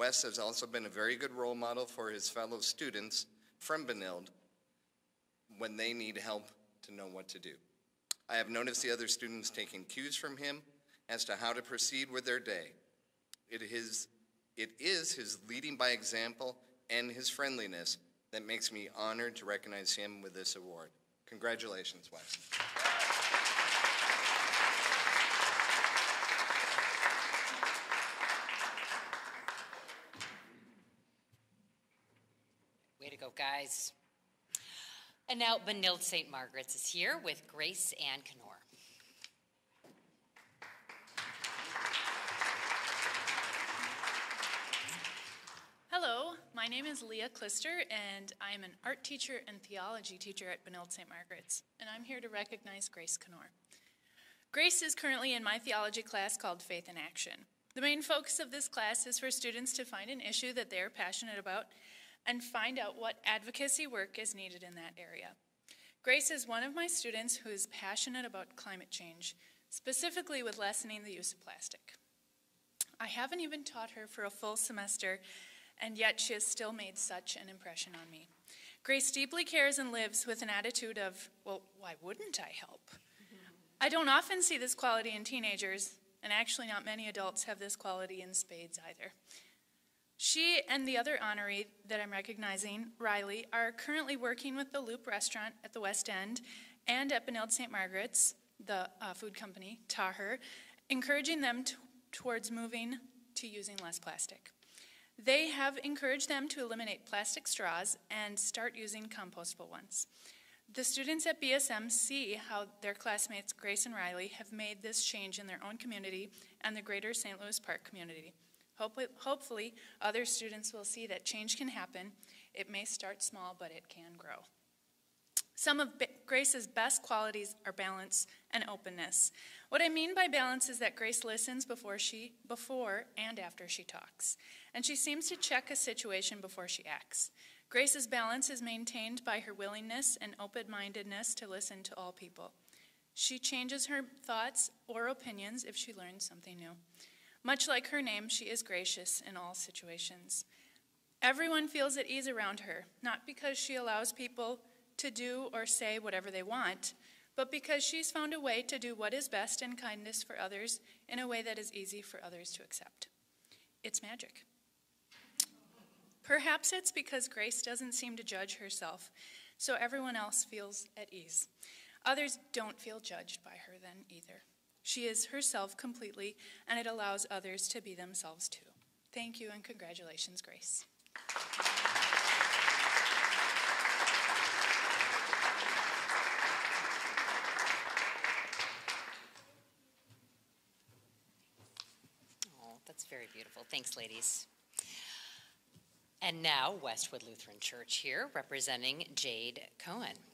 Wes has also been a very good role model for his fellow students from Benilde when they need help to know what to do. I have noticed the other students taking cues from him as to how to proceed with their day. It is, it is his leading by example and his friendliness that makes me honored to recognize him with this award. Congratulations, Wes. Way to go, guys. And now Benilde St. Margaret's is here with Grace Ann Knorr. Hello, my name is Leah Klister, and I'm an art teacher and theology teacher at Benilde St. Margaret's, and I'm here to recognize Grace Knorr. Grace is currently in my theology class called Faith in Action. The main focus of this class is for students to find an issue that they are passionate about and find out what advocacy work is needed in that area. Grace is one of my students who is passionate about climate change, specifically with lessening the use of plastic. I haven't even taught her for a full semester, and yet she has still made such an impression on me. Grace deeply cares and lives with an attitude of, well, why wouldn't I help? I don't often see this quality in teenagers, and actually, not many adults have this quality in spades either. She and the other honoree that I'm recognizing, Riley, are currently working with the Loop Restaurant at the West End and at Benilde St. Margaret's, the uh, food company, Taher, encouraging them towards moving to using less plastic. They have encouraged them to eliminate plastic straws and start using compostable ones. The students at BSM see how their classmates Grace and Riley have made this change in their own community and the greater St. Louis Park community. Hopefully, other students will see that change can happen. It may start small, but it can grow. Some of Grace's best qualities are balance and openness. What I mean by balance is that Grace listens before she before and after she talks, and she seems to check a situation before she acts. Grace's balance is maintained by her willingness and open-mindedness to listen to all people. She changes her thoughts or opinions if she learns something new. Much like her name, she is gracious in all situations. Everyone feels at ease around her, not because she allows people to do or say whatever they want, but because she's found a way to do what is best in kindness for others in a way that is easy for others to accept. It's magic. Perhaps it's because Grace doesn't seem to judge herself, so everyone else feels at ease. Others don't feel judged by her then either. She is herself completely, and it allows others to be themselves too. Thank you and congratulations, Grace. Oh, that's very beautiful. Thanks, ladies. And now, Westwood Lutheran Church here, representing Jade Cohen.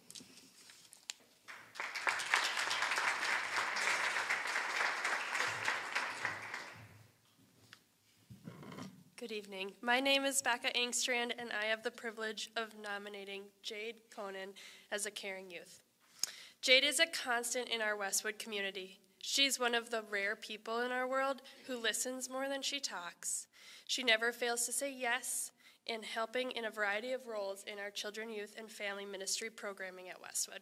Good evening. My name is Becca Engstrand, and I have the privilege of nominating Jade Conan as a caring youth. Jade is a constant in our Westwood community. She's one of the rare people in our world who listens more than she talks. She never fails to say yes in helping in a variety of roles in our children, youth, and family ministry programming at Westwood.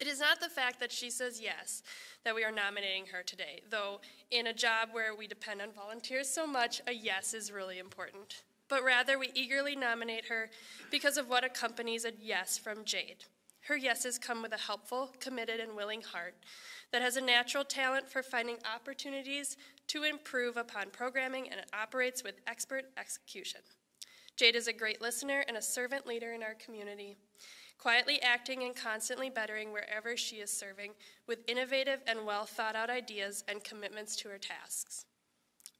It is not the fact that she says yes that we are nominating her today, though in a job where we depend on volunteers so much, a yes is really important. But rather, we eagerly nominate her because of what accompanies a yes from Jade. Her yeses come with a helpful, committed, and willing heart that has a natural talent for finding opportunities to improve upon programming and operates with expert execution. Jade is a great listener and a servant leader in our community quietly acting and constantly bettering wherever she is serving, with innovative and well thought out ideas and commitments to her tasks.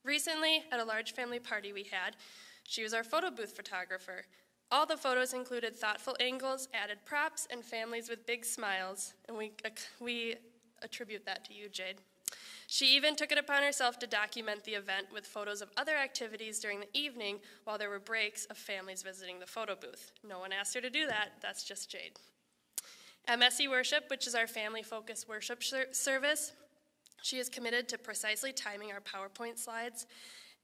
Recently, at a large family party we had, she was our photo booth photographer. All the photos included thoughtful angles, added props, and families with big smiles, and we, uh, we attribute that to you, Jade. She even took it upon herself to document the event with photos of other activities during the evening while there were breaks of families visiting the photo booth. No one asked her to do that, that's just Jade. Messy Worship, which is our family focused worship service, she is committed to precisely timing our PowerPoint slides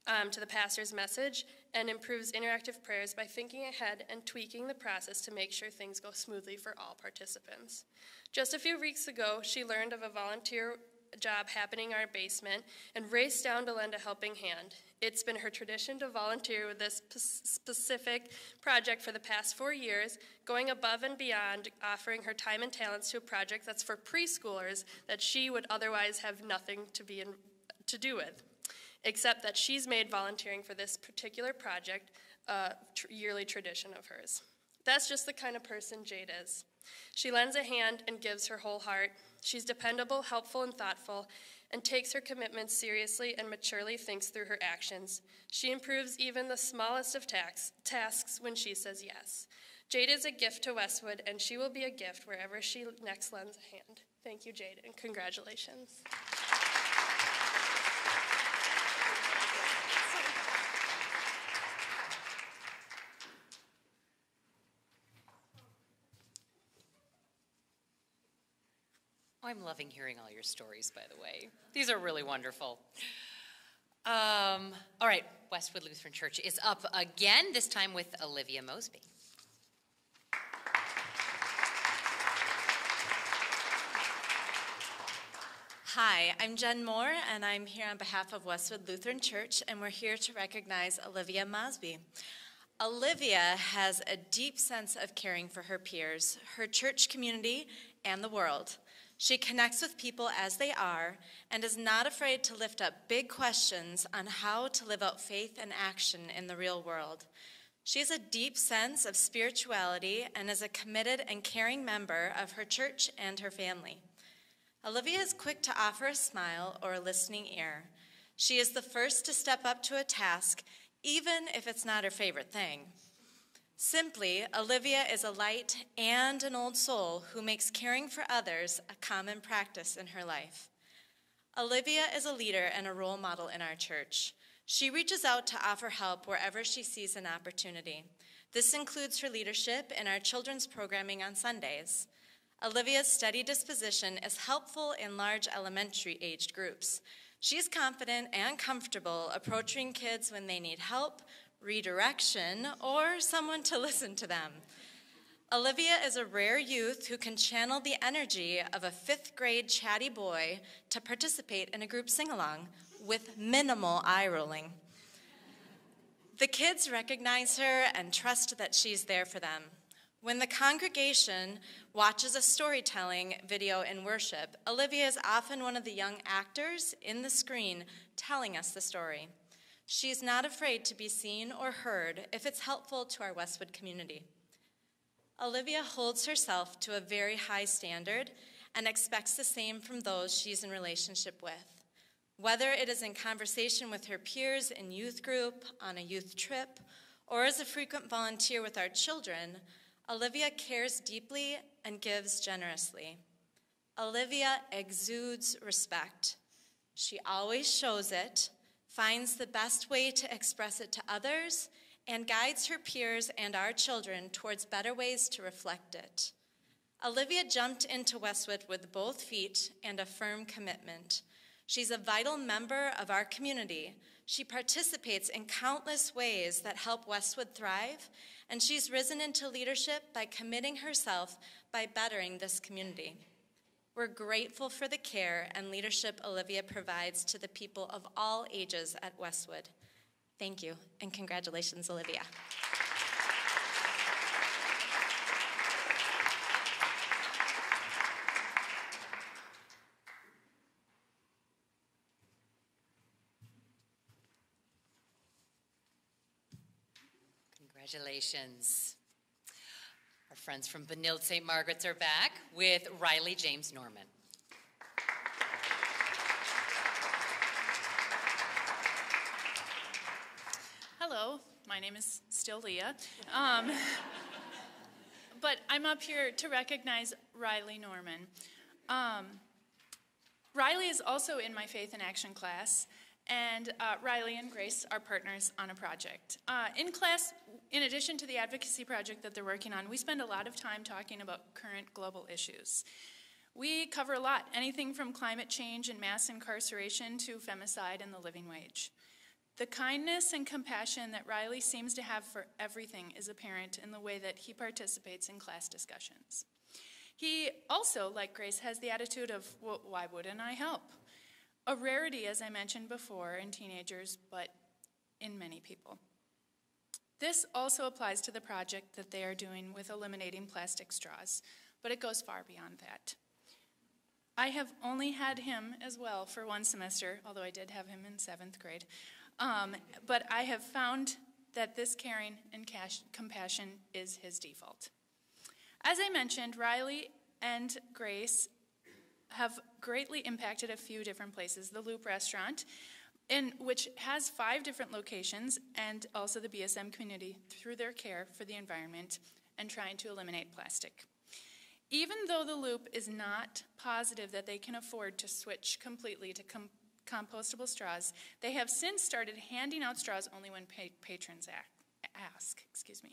um, to the pastor's message and improves interactive prayers by thinking ahead and tweaking the process to make sure things go smoothly for all participants. Just a few weeks ago, she learned of a volunteer job happening in our basement and raced down to lend a helping hand. It's been her tradition to volunteer with this specific project for the past four years, going above and beyond, offering her time and talents to a project that's for preschoolers that she would otherwise have nothing to, be in, to do with, except that she's made volunteering for this particular project a tr yearly tradition of hers. That's just the kind of person Jade is. She lends a hand and gives her whole heart. She's dependable, helpful, and thoughtful, and takes her commitments seriously and maturely thinks through her actions. She improves even the smallest of tax, tasks when she says yes. Jade is a gift to Westwood, and she will be a gift wherever she next lends a hand. Thank you, Jade, and congratulations. I'm loving hearing all your stories, by the way. These are really wonderful. Um, all right, Westwood Lutheran Church is up again, this time with Olivia Mosby. Hi, I'm Jen Moore, and I'm here on behalf of Westwood Lutheran Church, and we're here to recognize Olivia Mosby. Olivia has a deep sense of caring for her peers, her church community, and the world. She connects with people as they are and is not afraid to lift up big questions on how to live out faith and action in the real world. She has a deep sense of spirituality and is a committed and caring member of her church and her family. Olivia is quick to offer a smile or a listening ear. She is the first to step up to a task, even if it's not her favorite thing. Simply, Olivia is a light and an old soul who makes caring for others a common practice in her life. Olivia is a leader and a role model in our church. She reaches out to offer help wherever she sees an opportunity. This includes her leadership in our children's programming on Sundays. Olivia's steady disposition is helpful in large elementary aged groups. She is confident and comfortable approaching kids when they need help, redirection, or someone to [laughs] listen to them. Olivia is a rare youth who can channel the energy of a fifth grade chatty boy to participate in a group sing along with minimal eye rolling. The kids recognize her and trust that she's there for them. When the congregation watches a storytelling video in worship, Olivia is often one of the young actors in the screen telling us the story. She's not afraid to be seen or heard if it's helpful to our Westwood community. Olivia holds herself to a very high standard and expects the same from those she's in relationship with. Whether it is in conversation with her peers in youth group, on a youth trip, or as a frequent volunteer with our children, Olivia cares deeply and gives generously. Olivia exudes respect. She always shows it, finds the best way to express it to others, and guides her peers and our children towards better ways to reflect it. Olivia jumped into Westwood with both feet and a firm commitment. She's a vital member of our community. She participates in countless ways that help Westwood thrive and she's risen into leadership by committing herself by bettering this community. We're grateful for the care and leadership Olivia provides to the people of all ages at Westwood. Thank you, and congratulations, Olivia. Congratulations. Friends from Benilde St. Margaret's are back with Riley James Norman. Hello, my name is still Leah. Um, but I'm up here to recognize Riley Norman. Um, Riley is also in my Faith in Action class, and uh, Riley and Grace are partners on a project. Uh, in class, in addition to the advocacy project that they're working on, we spend a lot of time talking about current global issues. We cover a lot, anything from climate change and mass incarceration to femicide and the living wage. The kindness and compassion that Riley seems to have for everything is apparent in the way that he participates in class discussions. He also, like Grace, has the attitude of, well, why wouldn't I help? A rarity, as I mentioned before, in teenagers, but in many people. This also applies to the project that they are doing with eliminating plastic straws, but it goes far beyond that. I have only had him as well for one semester, although I did have him in seventh grade. Um, but I have found that this caring and cash, compassion is his default. As I mentioned, Riley and Grace have greatly impacted a few different places. The Loop restaurant, in, which has five different locations, and also the BSM community through their care for the environment and trying to eliminate plastic. Even though the Loop is not positive that they can afford to switch completely to com compostable straws, they have since started handing out straws only when pa patrons ask. Excuse me.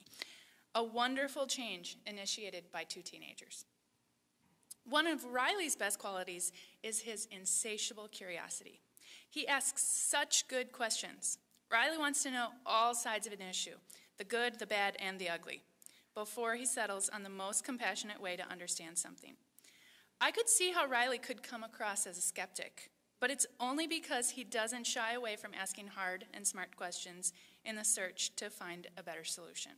A wonderful change initiated by two teenagers. One of Riley's best qualities is his insatiable curiosity. He asks such good questions. Riley wants to know all sides of an issue the good, the bad, and the ugly before he settles on the most compassionate way to understand something. I could see how Riley could come across as a skeptic, but it's only because he doesn't shy away from asking hard and smart questions in the search to find a better solution.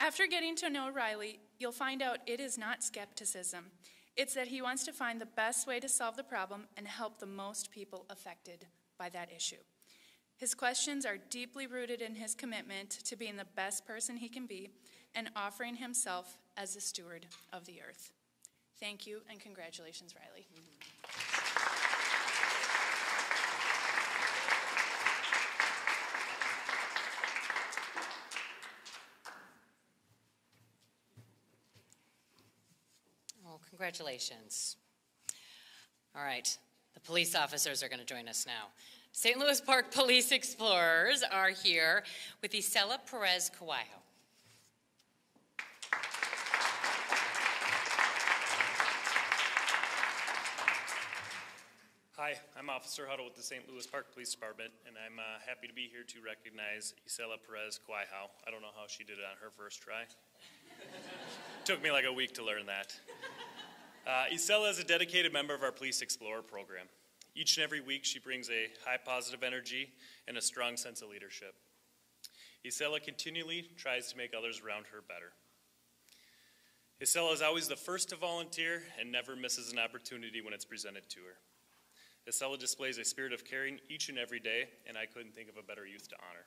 After getting to know Riley, you'll find out it is not skepticism. It's that he wants to find the best way to solve the problem and help the most people affected by that issue. His questions are deeply rooted in his commitment to being the best person he can be and offering himself as a steward of the earth. Thank you and congratulations, Riley. Oh, congratulations. All right, the police officers are going to join us now. St. Louis Park Police Explorers are here with Isela Perez Cahuajo. Hi, I'm Officer Huddle with the St. Louis Park Police Department, and I'm uh, happy to be here to recognize Isela Perez Cahuajo. I don't know how she did it on her first try. [laughs] Took me like a week to learn that. Uh, Isela is a dedicated member of our Police Explorer program. Each and every week, she brings a high positive energy and a strong sense of leadership. Isela continually tries to make others around her better. Isela is always the first to volunteer and never misses an opportunity when it's presented to her. Isela displays a spirit of caring each and every day, and I couldn't think of a better youth to honor.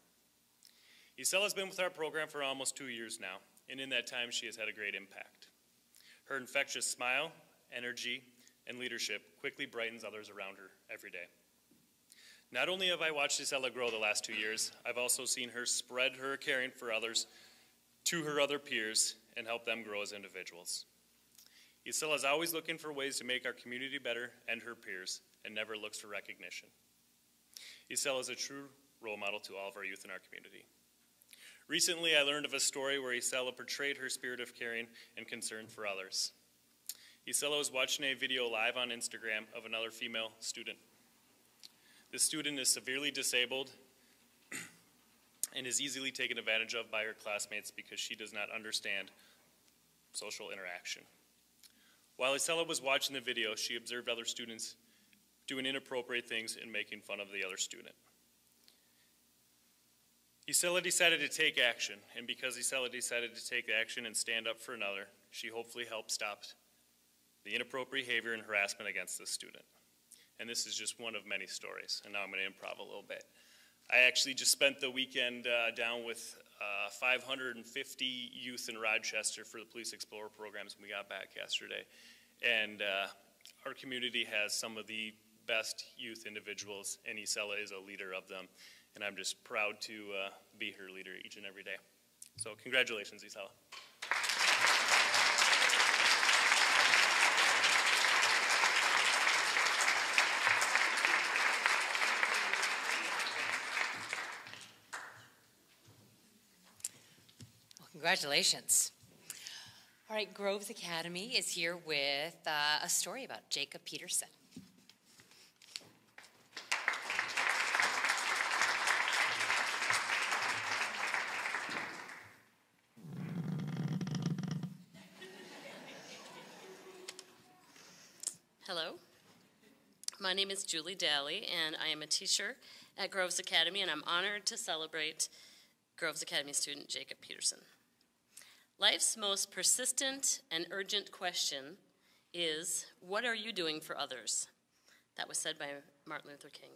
Isela has been with our program for almost two years now, and in that time, she has had a great impact. Her infectious smile, energy, and leadership quickly brightens others around her every day. Not only have I watched Isela grow the last two years, I've also seen her spread her caring for others to her other peers and help them grow as individuals. Isela is always looking for ways to make our community better and her peers, and never looks for recognition. Isela is a true role model to all of our youth in our community. Recently, I learned of a story where Isela portrayed her spirit of caring and concern for others. Isela was watching a video live on Instagram of another female student. This student is severely disabled [clears throat] and is easily taken advantage of by her classmates because she does not understand social interaction. While Isela was watching the video, she observed other students doing inappropriate things and making fun of the other student. Isela decided to take action, and because Isela decided to take action and stand up for another, she hopefully helped stop the inappropriate behavior and harassment against this student. And this is just one of many stories, and now I'm going to improv a little bit. I actually just spent the weekend uh, down with uh, 550 youth in Rochester for the Police Explorer programs when we got back yesterday. And uh, our community has some of the best youth individuals, and Isela is a leader of them and I'm just proud to uh, be her leader each and every day. So congratulations, Isela. Congratulations. All right, Groves Academy is here with uh, a story about Jacob Peterson. Hello. My name is Julie Daly, and I am a teacher at Groves Academy, and I'm honored to celebrate Groves Academy student Jacob Peterson. Life's most persistent and urgent question is What are you doing for others? That was said by Martin Luther King.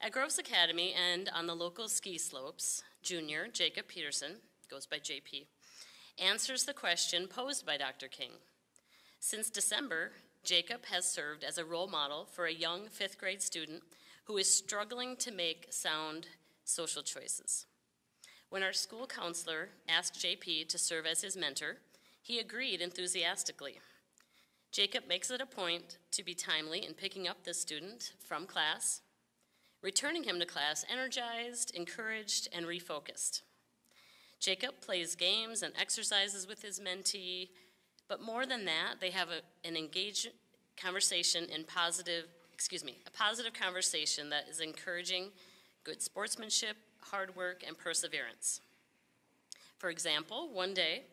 At Groves Academy and on the local ski slopes, junior Jacob Peterson, goes by JP, answers the question posed by Dr. King. Since December, Jacob has served as a role model for a young fifth grade student who is struggling to make sound social choices. When our school counselor asked JP to serve as his mentor, he agreed enthusiastically. Jacob makes it a point to be timely in picking up the student from class, returning him to class energized, encouraged, and refocused. Jacob plays games and exercises with his mentee, but more than that, they have a, an engaged conversation in positive, excuse me, a positive conversation that is encouraging good sportsmanship, hard work, and perseverance. For example, one day,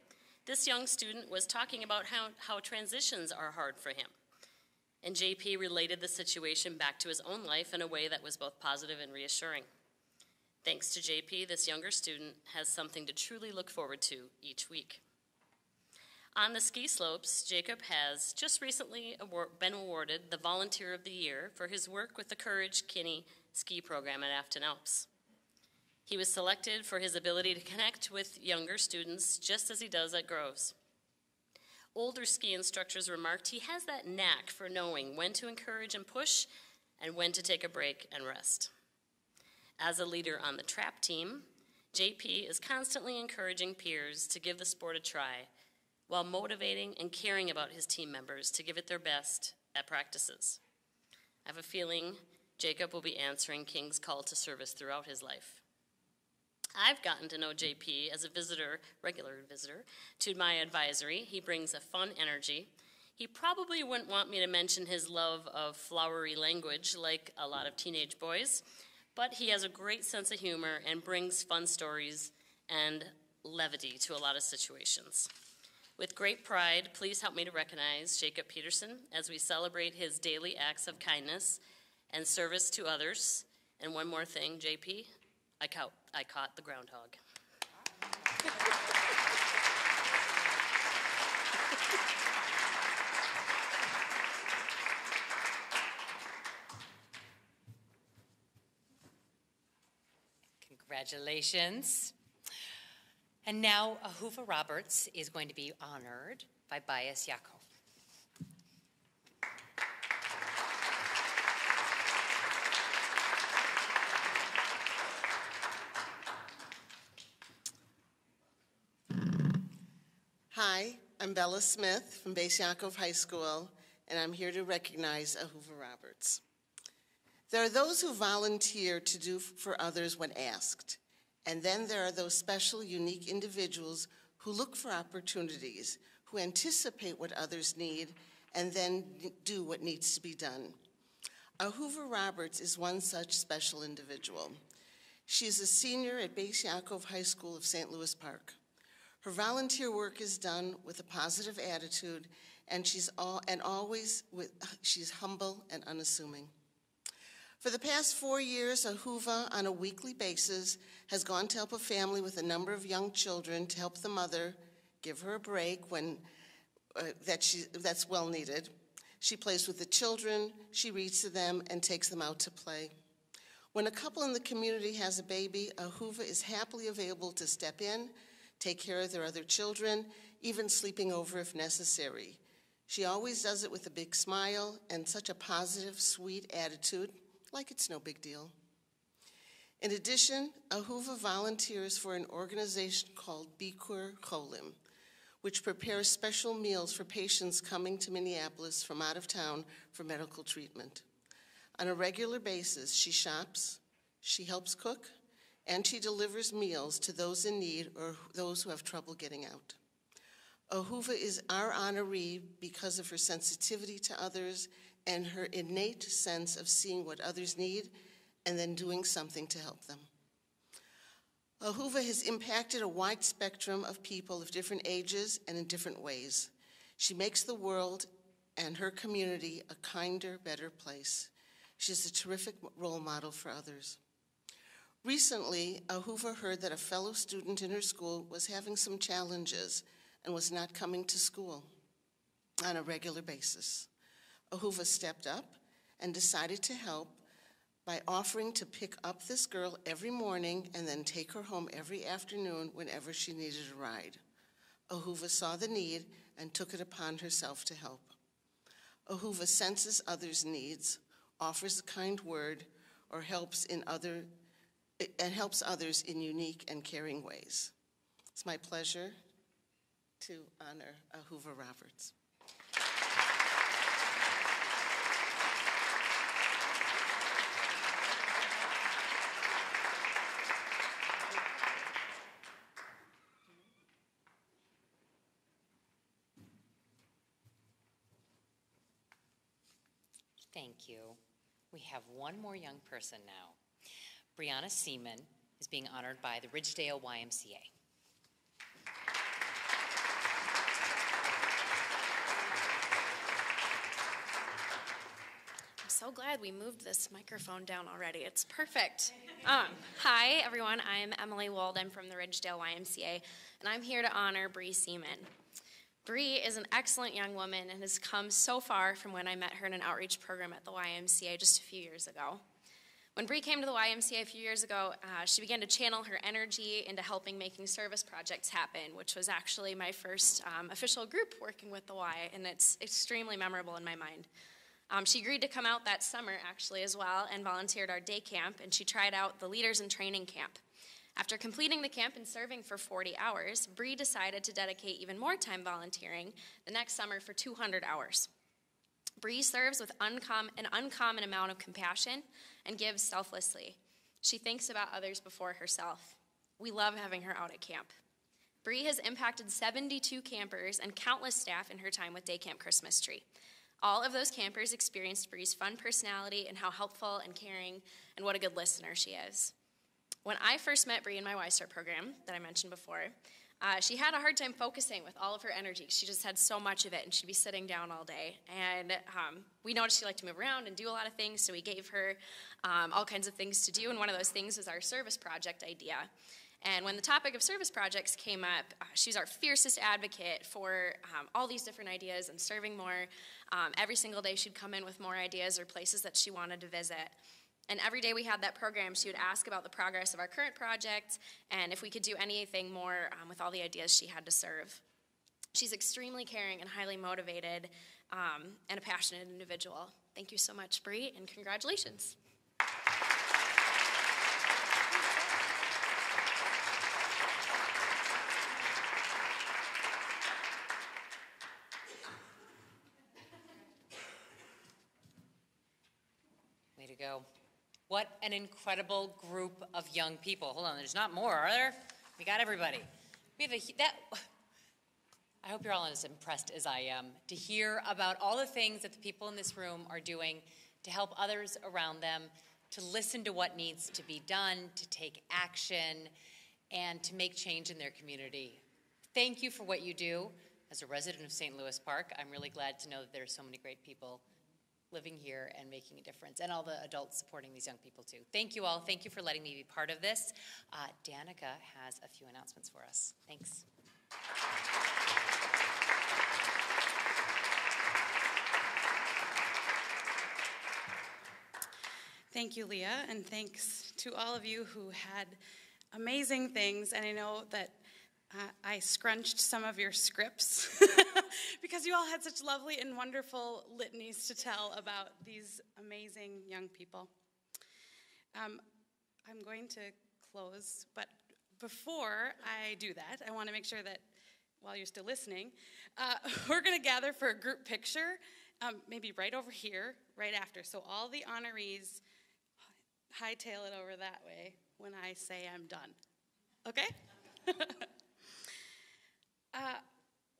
this young student was talking about how, how transitions are hard for him. And JP related the situation back to his own life in a way that was both positive and reassuring. Thanks to JP, this younger student has something to truly look forward to each week. On the ski slopes, Jacob has just recently been awarded the Volunteer of the Year for his work with the Courage Kenny ski program at Afton Alps. He was selected for his ability to connect with younger students just as he does at Groves. Older ski instructors remarked he has that knack for knowing when to encourage and push and when to take a break and rest. As a leader on the trap team, JP is constantly encouraging peers to give the sport a try while motivating and caring about his team members to give it their best at practices. I have a feeling Jacob will be answering King's call to service throughout his life. I've gotten to know JP as a visitor, regular visitor, to my advisory. He brings a fun energy. He probably wouldn't want me to mention his love of flowery language like a lot of teenage boys, but he has a great sense of humor and brings fun stories and levity to a lot of situations. With great pride, please help me to recognize Jacob Peterson as we celebrate his daily acts of kindness and service to others. And one more thing, JP, I caught, I caught the groundhog. Congratulations. And now Ahuva Roberts is going to be honored by Bais Yaakov. Hi, I'm Bella Smith from Bais Yaakov High School, and I'm here to recognize Ahuva Roberts. There are those who volunteer to do for others when asked, and then there are those special, unique individuals who look for opportunities, who anticipate what others need, and then do what needs to be done. Ahuva Roberts is one such special individual. She is a senior at Bais Yaakov High School of St. Louis Park. Her volunteer work is done with a positive attitude, and she's all, and always with, she's humble and unassuming. For the past four years, Ahuva, on a weekly basis, has gone to help a family with a number of young children to help the mother give her a break when uh, that she, that's well needed. She plays with the children, she reads to them, and takes them out to play. When a couple in the community has a baby, Ahuva is happily available to step in, take care of their other children, even sleeping over if necessary. She always does it with a big smile and such a positive, sweet attitude like it's no big deal. In addition, Ahuva volunteers for an organization called Bikur Cholim, which prepares special meals for patients coming to Minneapolis from out of town for medical treatment. On a regular basis, she shops, she helps cook, and she delivers meals to those in need or those who have trouble getting out. Ahuva is our honoree because of her sensitivity to others and her innate sense of seeing what others need and then doing something to help them. Ahuva has impacted a wide spectrum of people of different ages and in different ways. She makes the world and her community a kinder, better place. She's a terrific role model for others. Recently, Ahuva heard that a fellow student in her school was having some challenges and was not coming to school on a regular basis. Ahuva stepped up and decided to help by offering to pick up this girl every morning and then take her home every afternoon whenever she needed a ride. Ahuva saw the need and took it upon herself to help. Ahuva senses others' needs, offers a kind word, or helps in other and helps others in unique and caring ways. It's my pleasure to honor Ahuva Roberts. Thank you. We have one more young person now. Brianna Seaman is being honored by the Ridgedale YMCA. I'm so glad we moved this microphone down already. It's perfect. Um, hi, everyone. I'm Emily Walden from the Ridgedale YMCA, and I'm here to honor Bree Seaman. Bree is an excellent young woman and has come so far from when I met her in an outreach program at the YMCA just a few years ago. When Bree came to the YMCA a few years ago, uh, she began to channel her energy into helping making service projects happen, which was actually my first um, official group working with the Y, and it's extremely memorable in my mind. Um, she agreed to come out that summer, actually, as well, and volunteered our day camp, and she tried out the Leaders in Training Camp. After completing the camp and serving for 40 hours, Bree decided to dedicate even more time volunteering the next summer for 200 hours. Bree serves with uncom- an uncommon amount of compassion and gives selflessly. She thinks about others before herself. We love having her out at camp. Bree has impacted 72 campers and countless staff in her time with Day Camp Christmas Tree. All of those campers experienced Bree's fun personality and how helpful and caring and what a good listener she is. When I first met Bree in my Y-Start program that I mentioned before, uh, she had a hard time focusing with all of her energy. She just had so much of it, and she'd be sitting down all day. And um, we noticed she liked to move around and do a lot of things, so we gave her um, all kinds of things to do. And one of those things was our service project idea. And when the topic of service projects came up, uh, she's our fiercest advocate for um, all these different ideas and serving more. Um, every single day, she'd come in with more ideas or places that she wanted to visit. And every day we had that program, she would ask about the progress of our current project and if we could do anything more um, with all the ideas she had to serve. She's extremely caring and highly motivated um, and a passionate individual. Thank you so much, Bree, and congratulations. Way to go. What an incredible group of young people. Hold on, there's not more, are there? We got everybody. We have a that. [sighs] I hope you're all as impressed as I am to hear about all the things that the people in this room are doing to help others around them, to listen to what needs to be done, to take action, and to make change in their community. Thank you for what you do. As a resident of St. Louis Park, I'm really glad to know that there are so many great people living here and making a difference, and all the adults supporting these young people too. Thank you all. Thank you for letting me be part of this. Uh, Danica has a few announcements for us. Thanks. Thank you, Leah, and thanks to all of you who had amazing things. And I know that uh, I scrunched some of your scripts [laughs] because you all had such lovely and wonderful litanies to tell about these amazing young people. Um, I'm going to close, but before I do that, I want to make sure that while you're still listening, uh, [laughs] we're going to gather for a group picture, um, maybe right over here, right after. So all the honorees hightail it over that way when I say I'm done. Okay? [laughs] uh,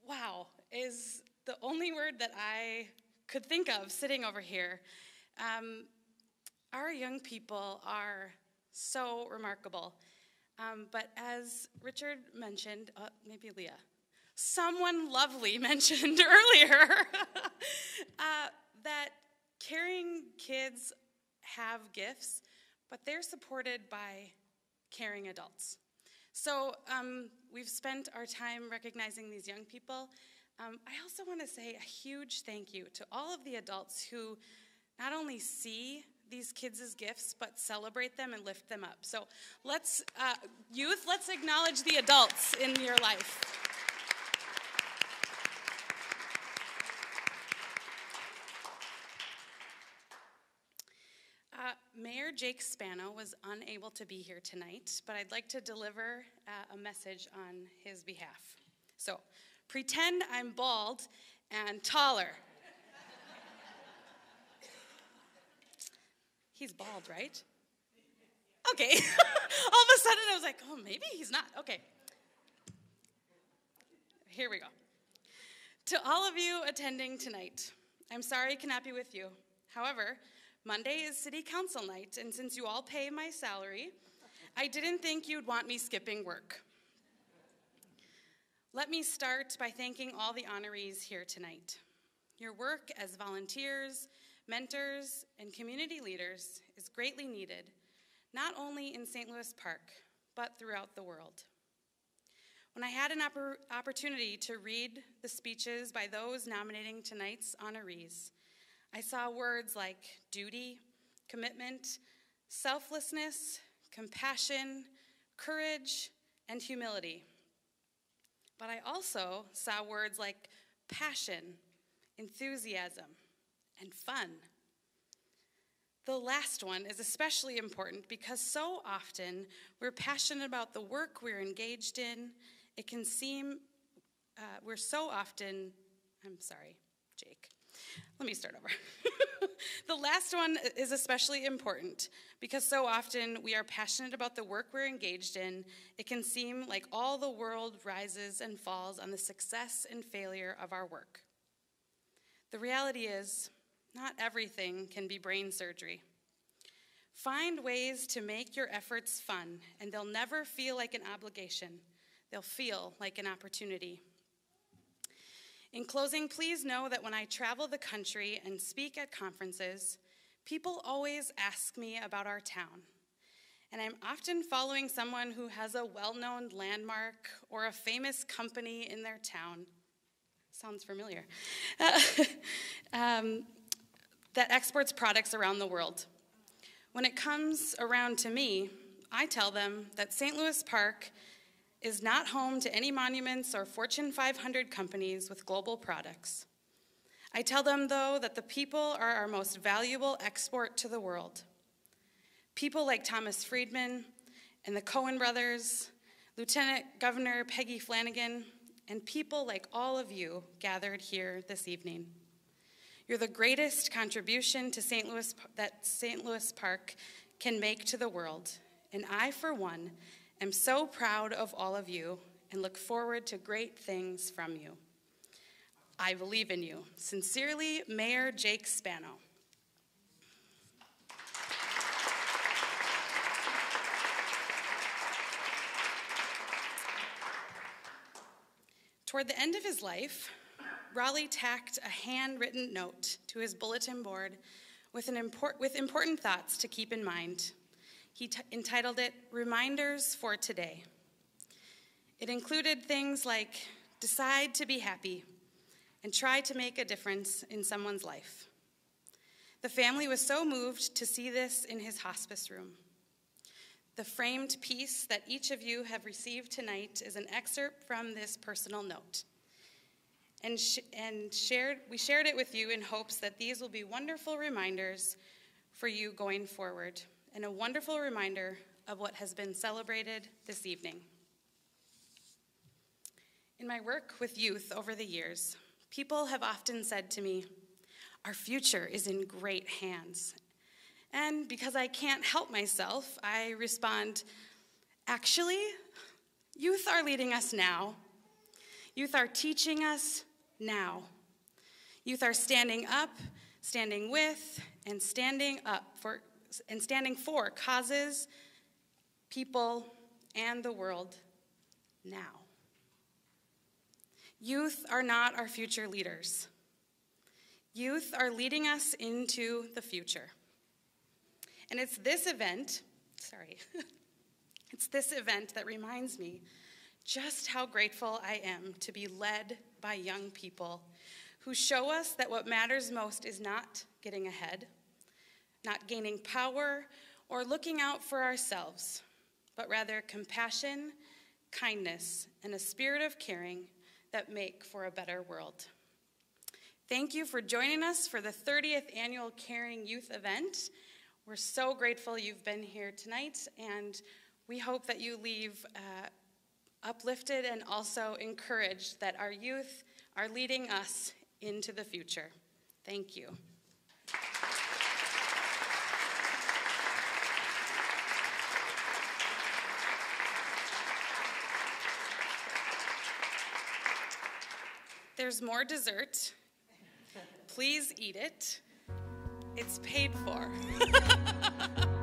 wow is the only word that I could think of sitting over here. Um, our young people are so remarkable. Um, but as Richard mentioned, uh, maybe Leah, someone lovely [laughs] mentioned earlier [laughs] uh, that caring kids have gifts, but they're supported by caring adults. So um, we've spent our time recognizing these young people. Um, I also want to say a huge thank you to all of the adults who not only see these kids as gifts, but celebrate them and lift them up. So let's, uh, youth, let's acknowledge the adults in your life. Uh, Mayor Jake Spano was unable to be here tonight, but I'd like to deliver uh, a message on his behalf. So, pretend I'm bald and taller. He's bald, right? Okay. [laughs] All of a sudden, I was like, oh, maybe he's not. Okay. Here we go. To all of you attending tonight, I'm sorry I cannot be with you. However, Monday is city council night, and since you all pay my salary, I didn't think you'd want me skipping work. Let me start by thanking all the honorees here tonight. Your work as volunteers, mentors, and community leaders is greatly needed, not only in St. Louis Park, but throughout the world. When I had an oppor- opportunity to read the speeches by those nominating tonight's honorees, I saw words like duty, commitment, selflessness, compassion, courage, and humility. But I also saw words like passion, enthusiasm, and fun. The last one is especially important because so often we're passionate about the work we're engaged in. It can seem uh, we're so often, I'm sorry. Let me start over. [laughs] the last one is especially important because so often we are passionate about the work we're engaged in. It can seem like all the world rises and falls on the success and failure of our work. The reality is, not everything can be brain surgery. Find ways to make your efforts fun, and they'll never feel like an obligation. They'll feel like an opportunity. In closing, please know that when I travel the country and speak at conferences, people always ask me about our town. And I'm often following someone who has a well known landmark or a famous company in their town. Sounds familiar. [laughs] Um, that exports products around the world. When it comes around to me, I tell them that St. Louis Park is not home to any monuments or Fortune 500 companies with global products. I tell them, though, that the people are our most valuable export to the world. People like Thomas Friedman and the Coen brothers, Lieutenant Governor Peggy Flanagan, and people like all of you gathered here this evening. You're the greatest contribution to St. Louis that St. Louis Park can make to the world, and I, for one, am so proud of all of you and look forward to great things from you. I believe in you. Sincerely, Mayor Jake Spano. Toward the end of his life, Rollie tacked a handwritten note to his bulletin board with, import, with important thoughts to keep in mind. He entitled it Reminders for Today. It included things like decide to be happy and try to make a difference in someone's life. The family was so moved to see this in his hospice room. The framed piece that each of you have received tonight is an excerpt from this personal note. And, sh- and shared, we shared it with you in hopes that these will be wonderful reminders for you going forward and a wonderful reminder of what has been celebrated this evening. In my work with youth over the years, people have often said to me, Our future is in great hands. And because I can't help myself, I respond, Actually, youth are leading us now. Youth are teaching us now. Youth are standing up, standing with, and standing up for and standing for causes, people, and the world now. Youth are not our future leaders. Youth are leading us into the future. And it's this event, sorry, [laughs] it's this event that reminds me just how grateful I am to be led by young people who show us that what matters most is not getting ahead, not gaining power or looking out for ourselves, but rather compassion, kindness, and a spirit of caring that make for a better world. Thank you for joining us for the 30th annual Caring Youth event. We're so grateful you've been here tonight, and we hope that you leave uh, uplifted and also encouraged that our youth are leading us into the future. Thank you. There's more dessert. Please eat it. It's paid for. [laughs]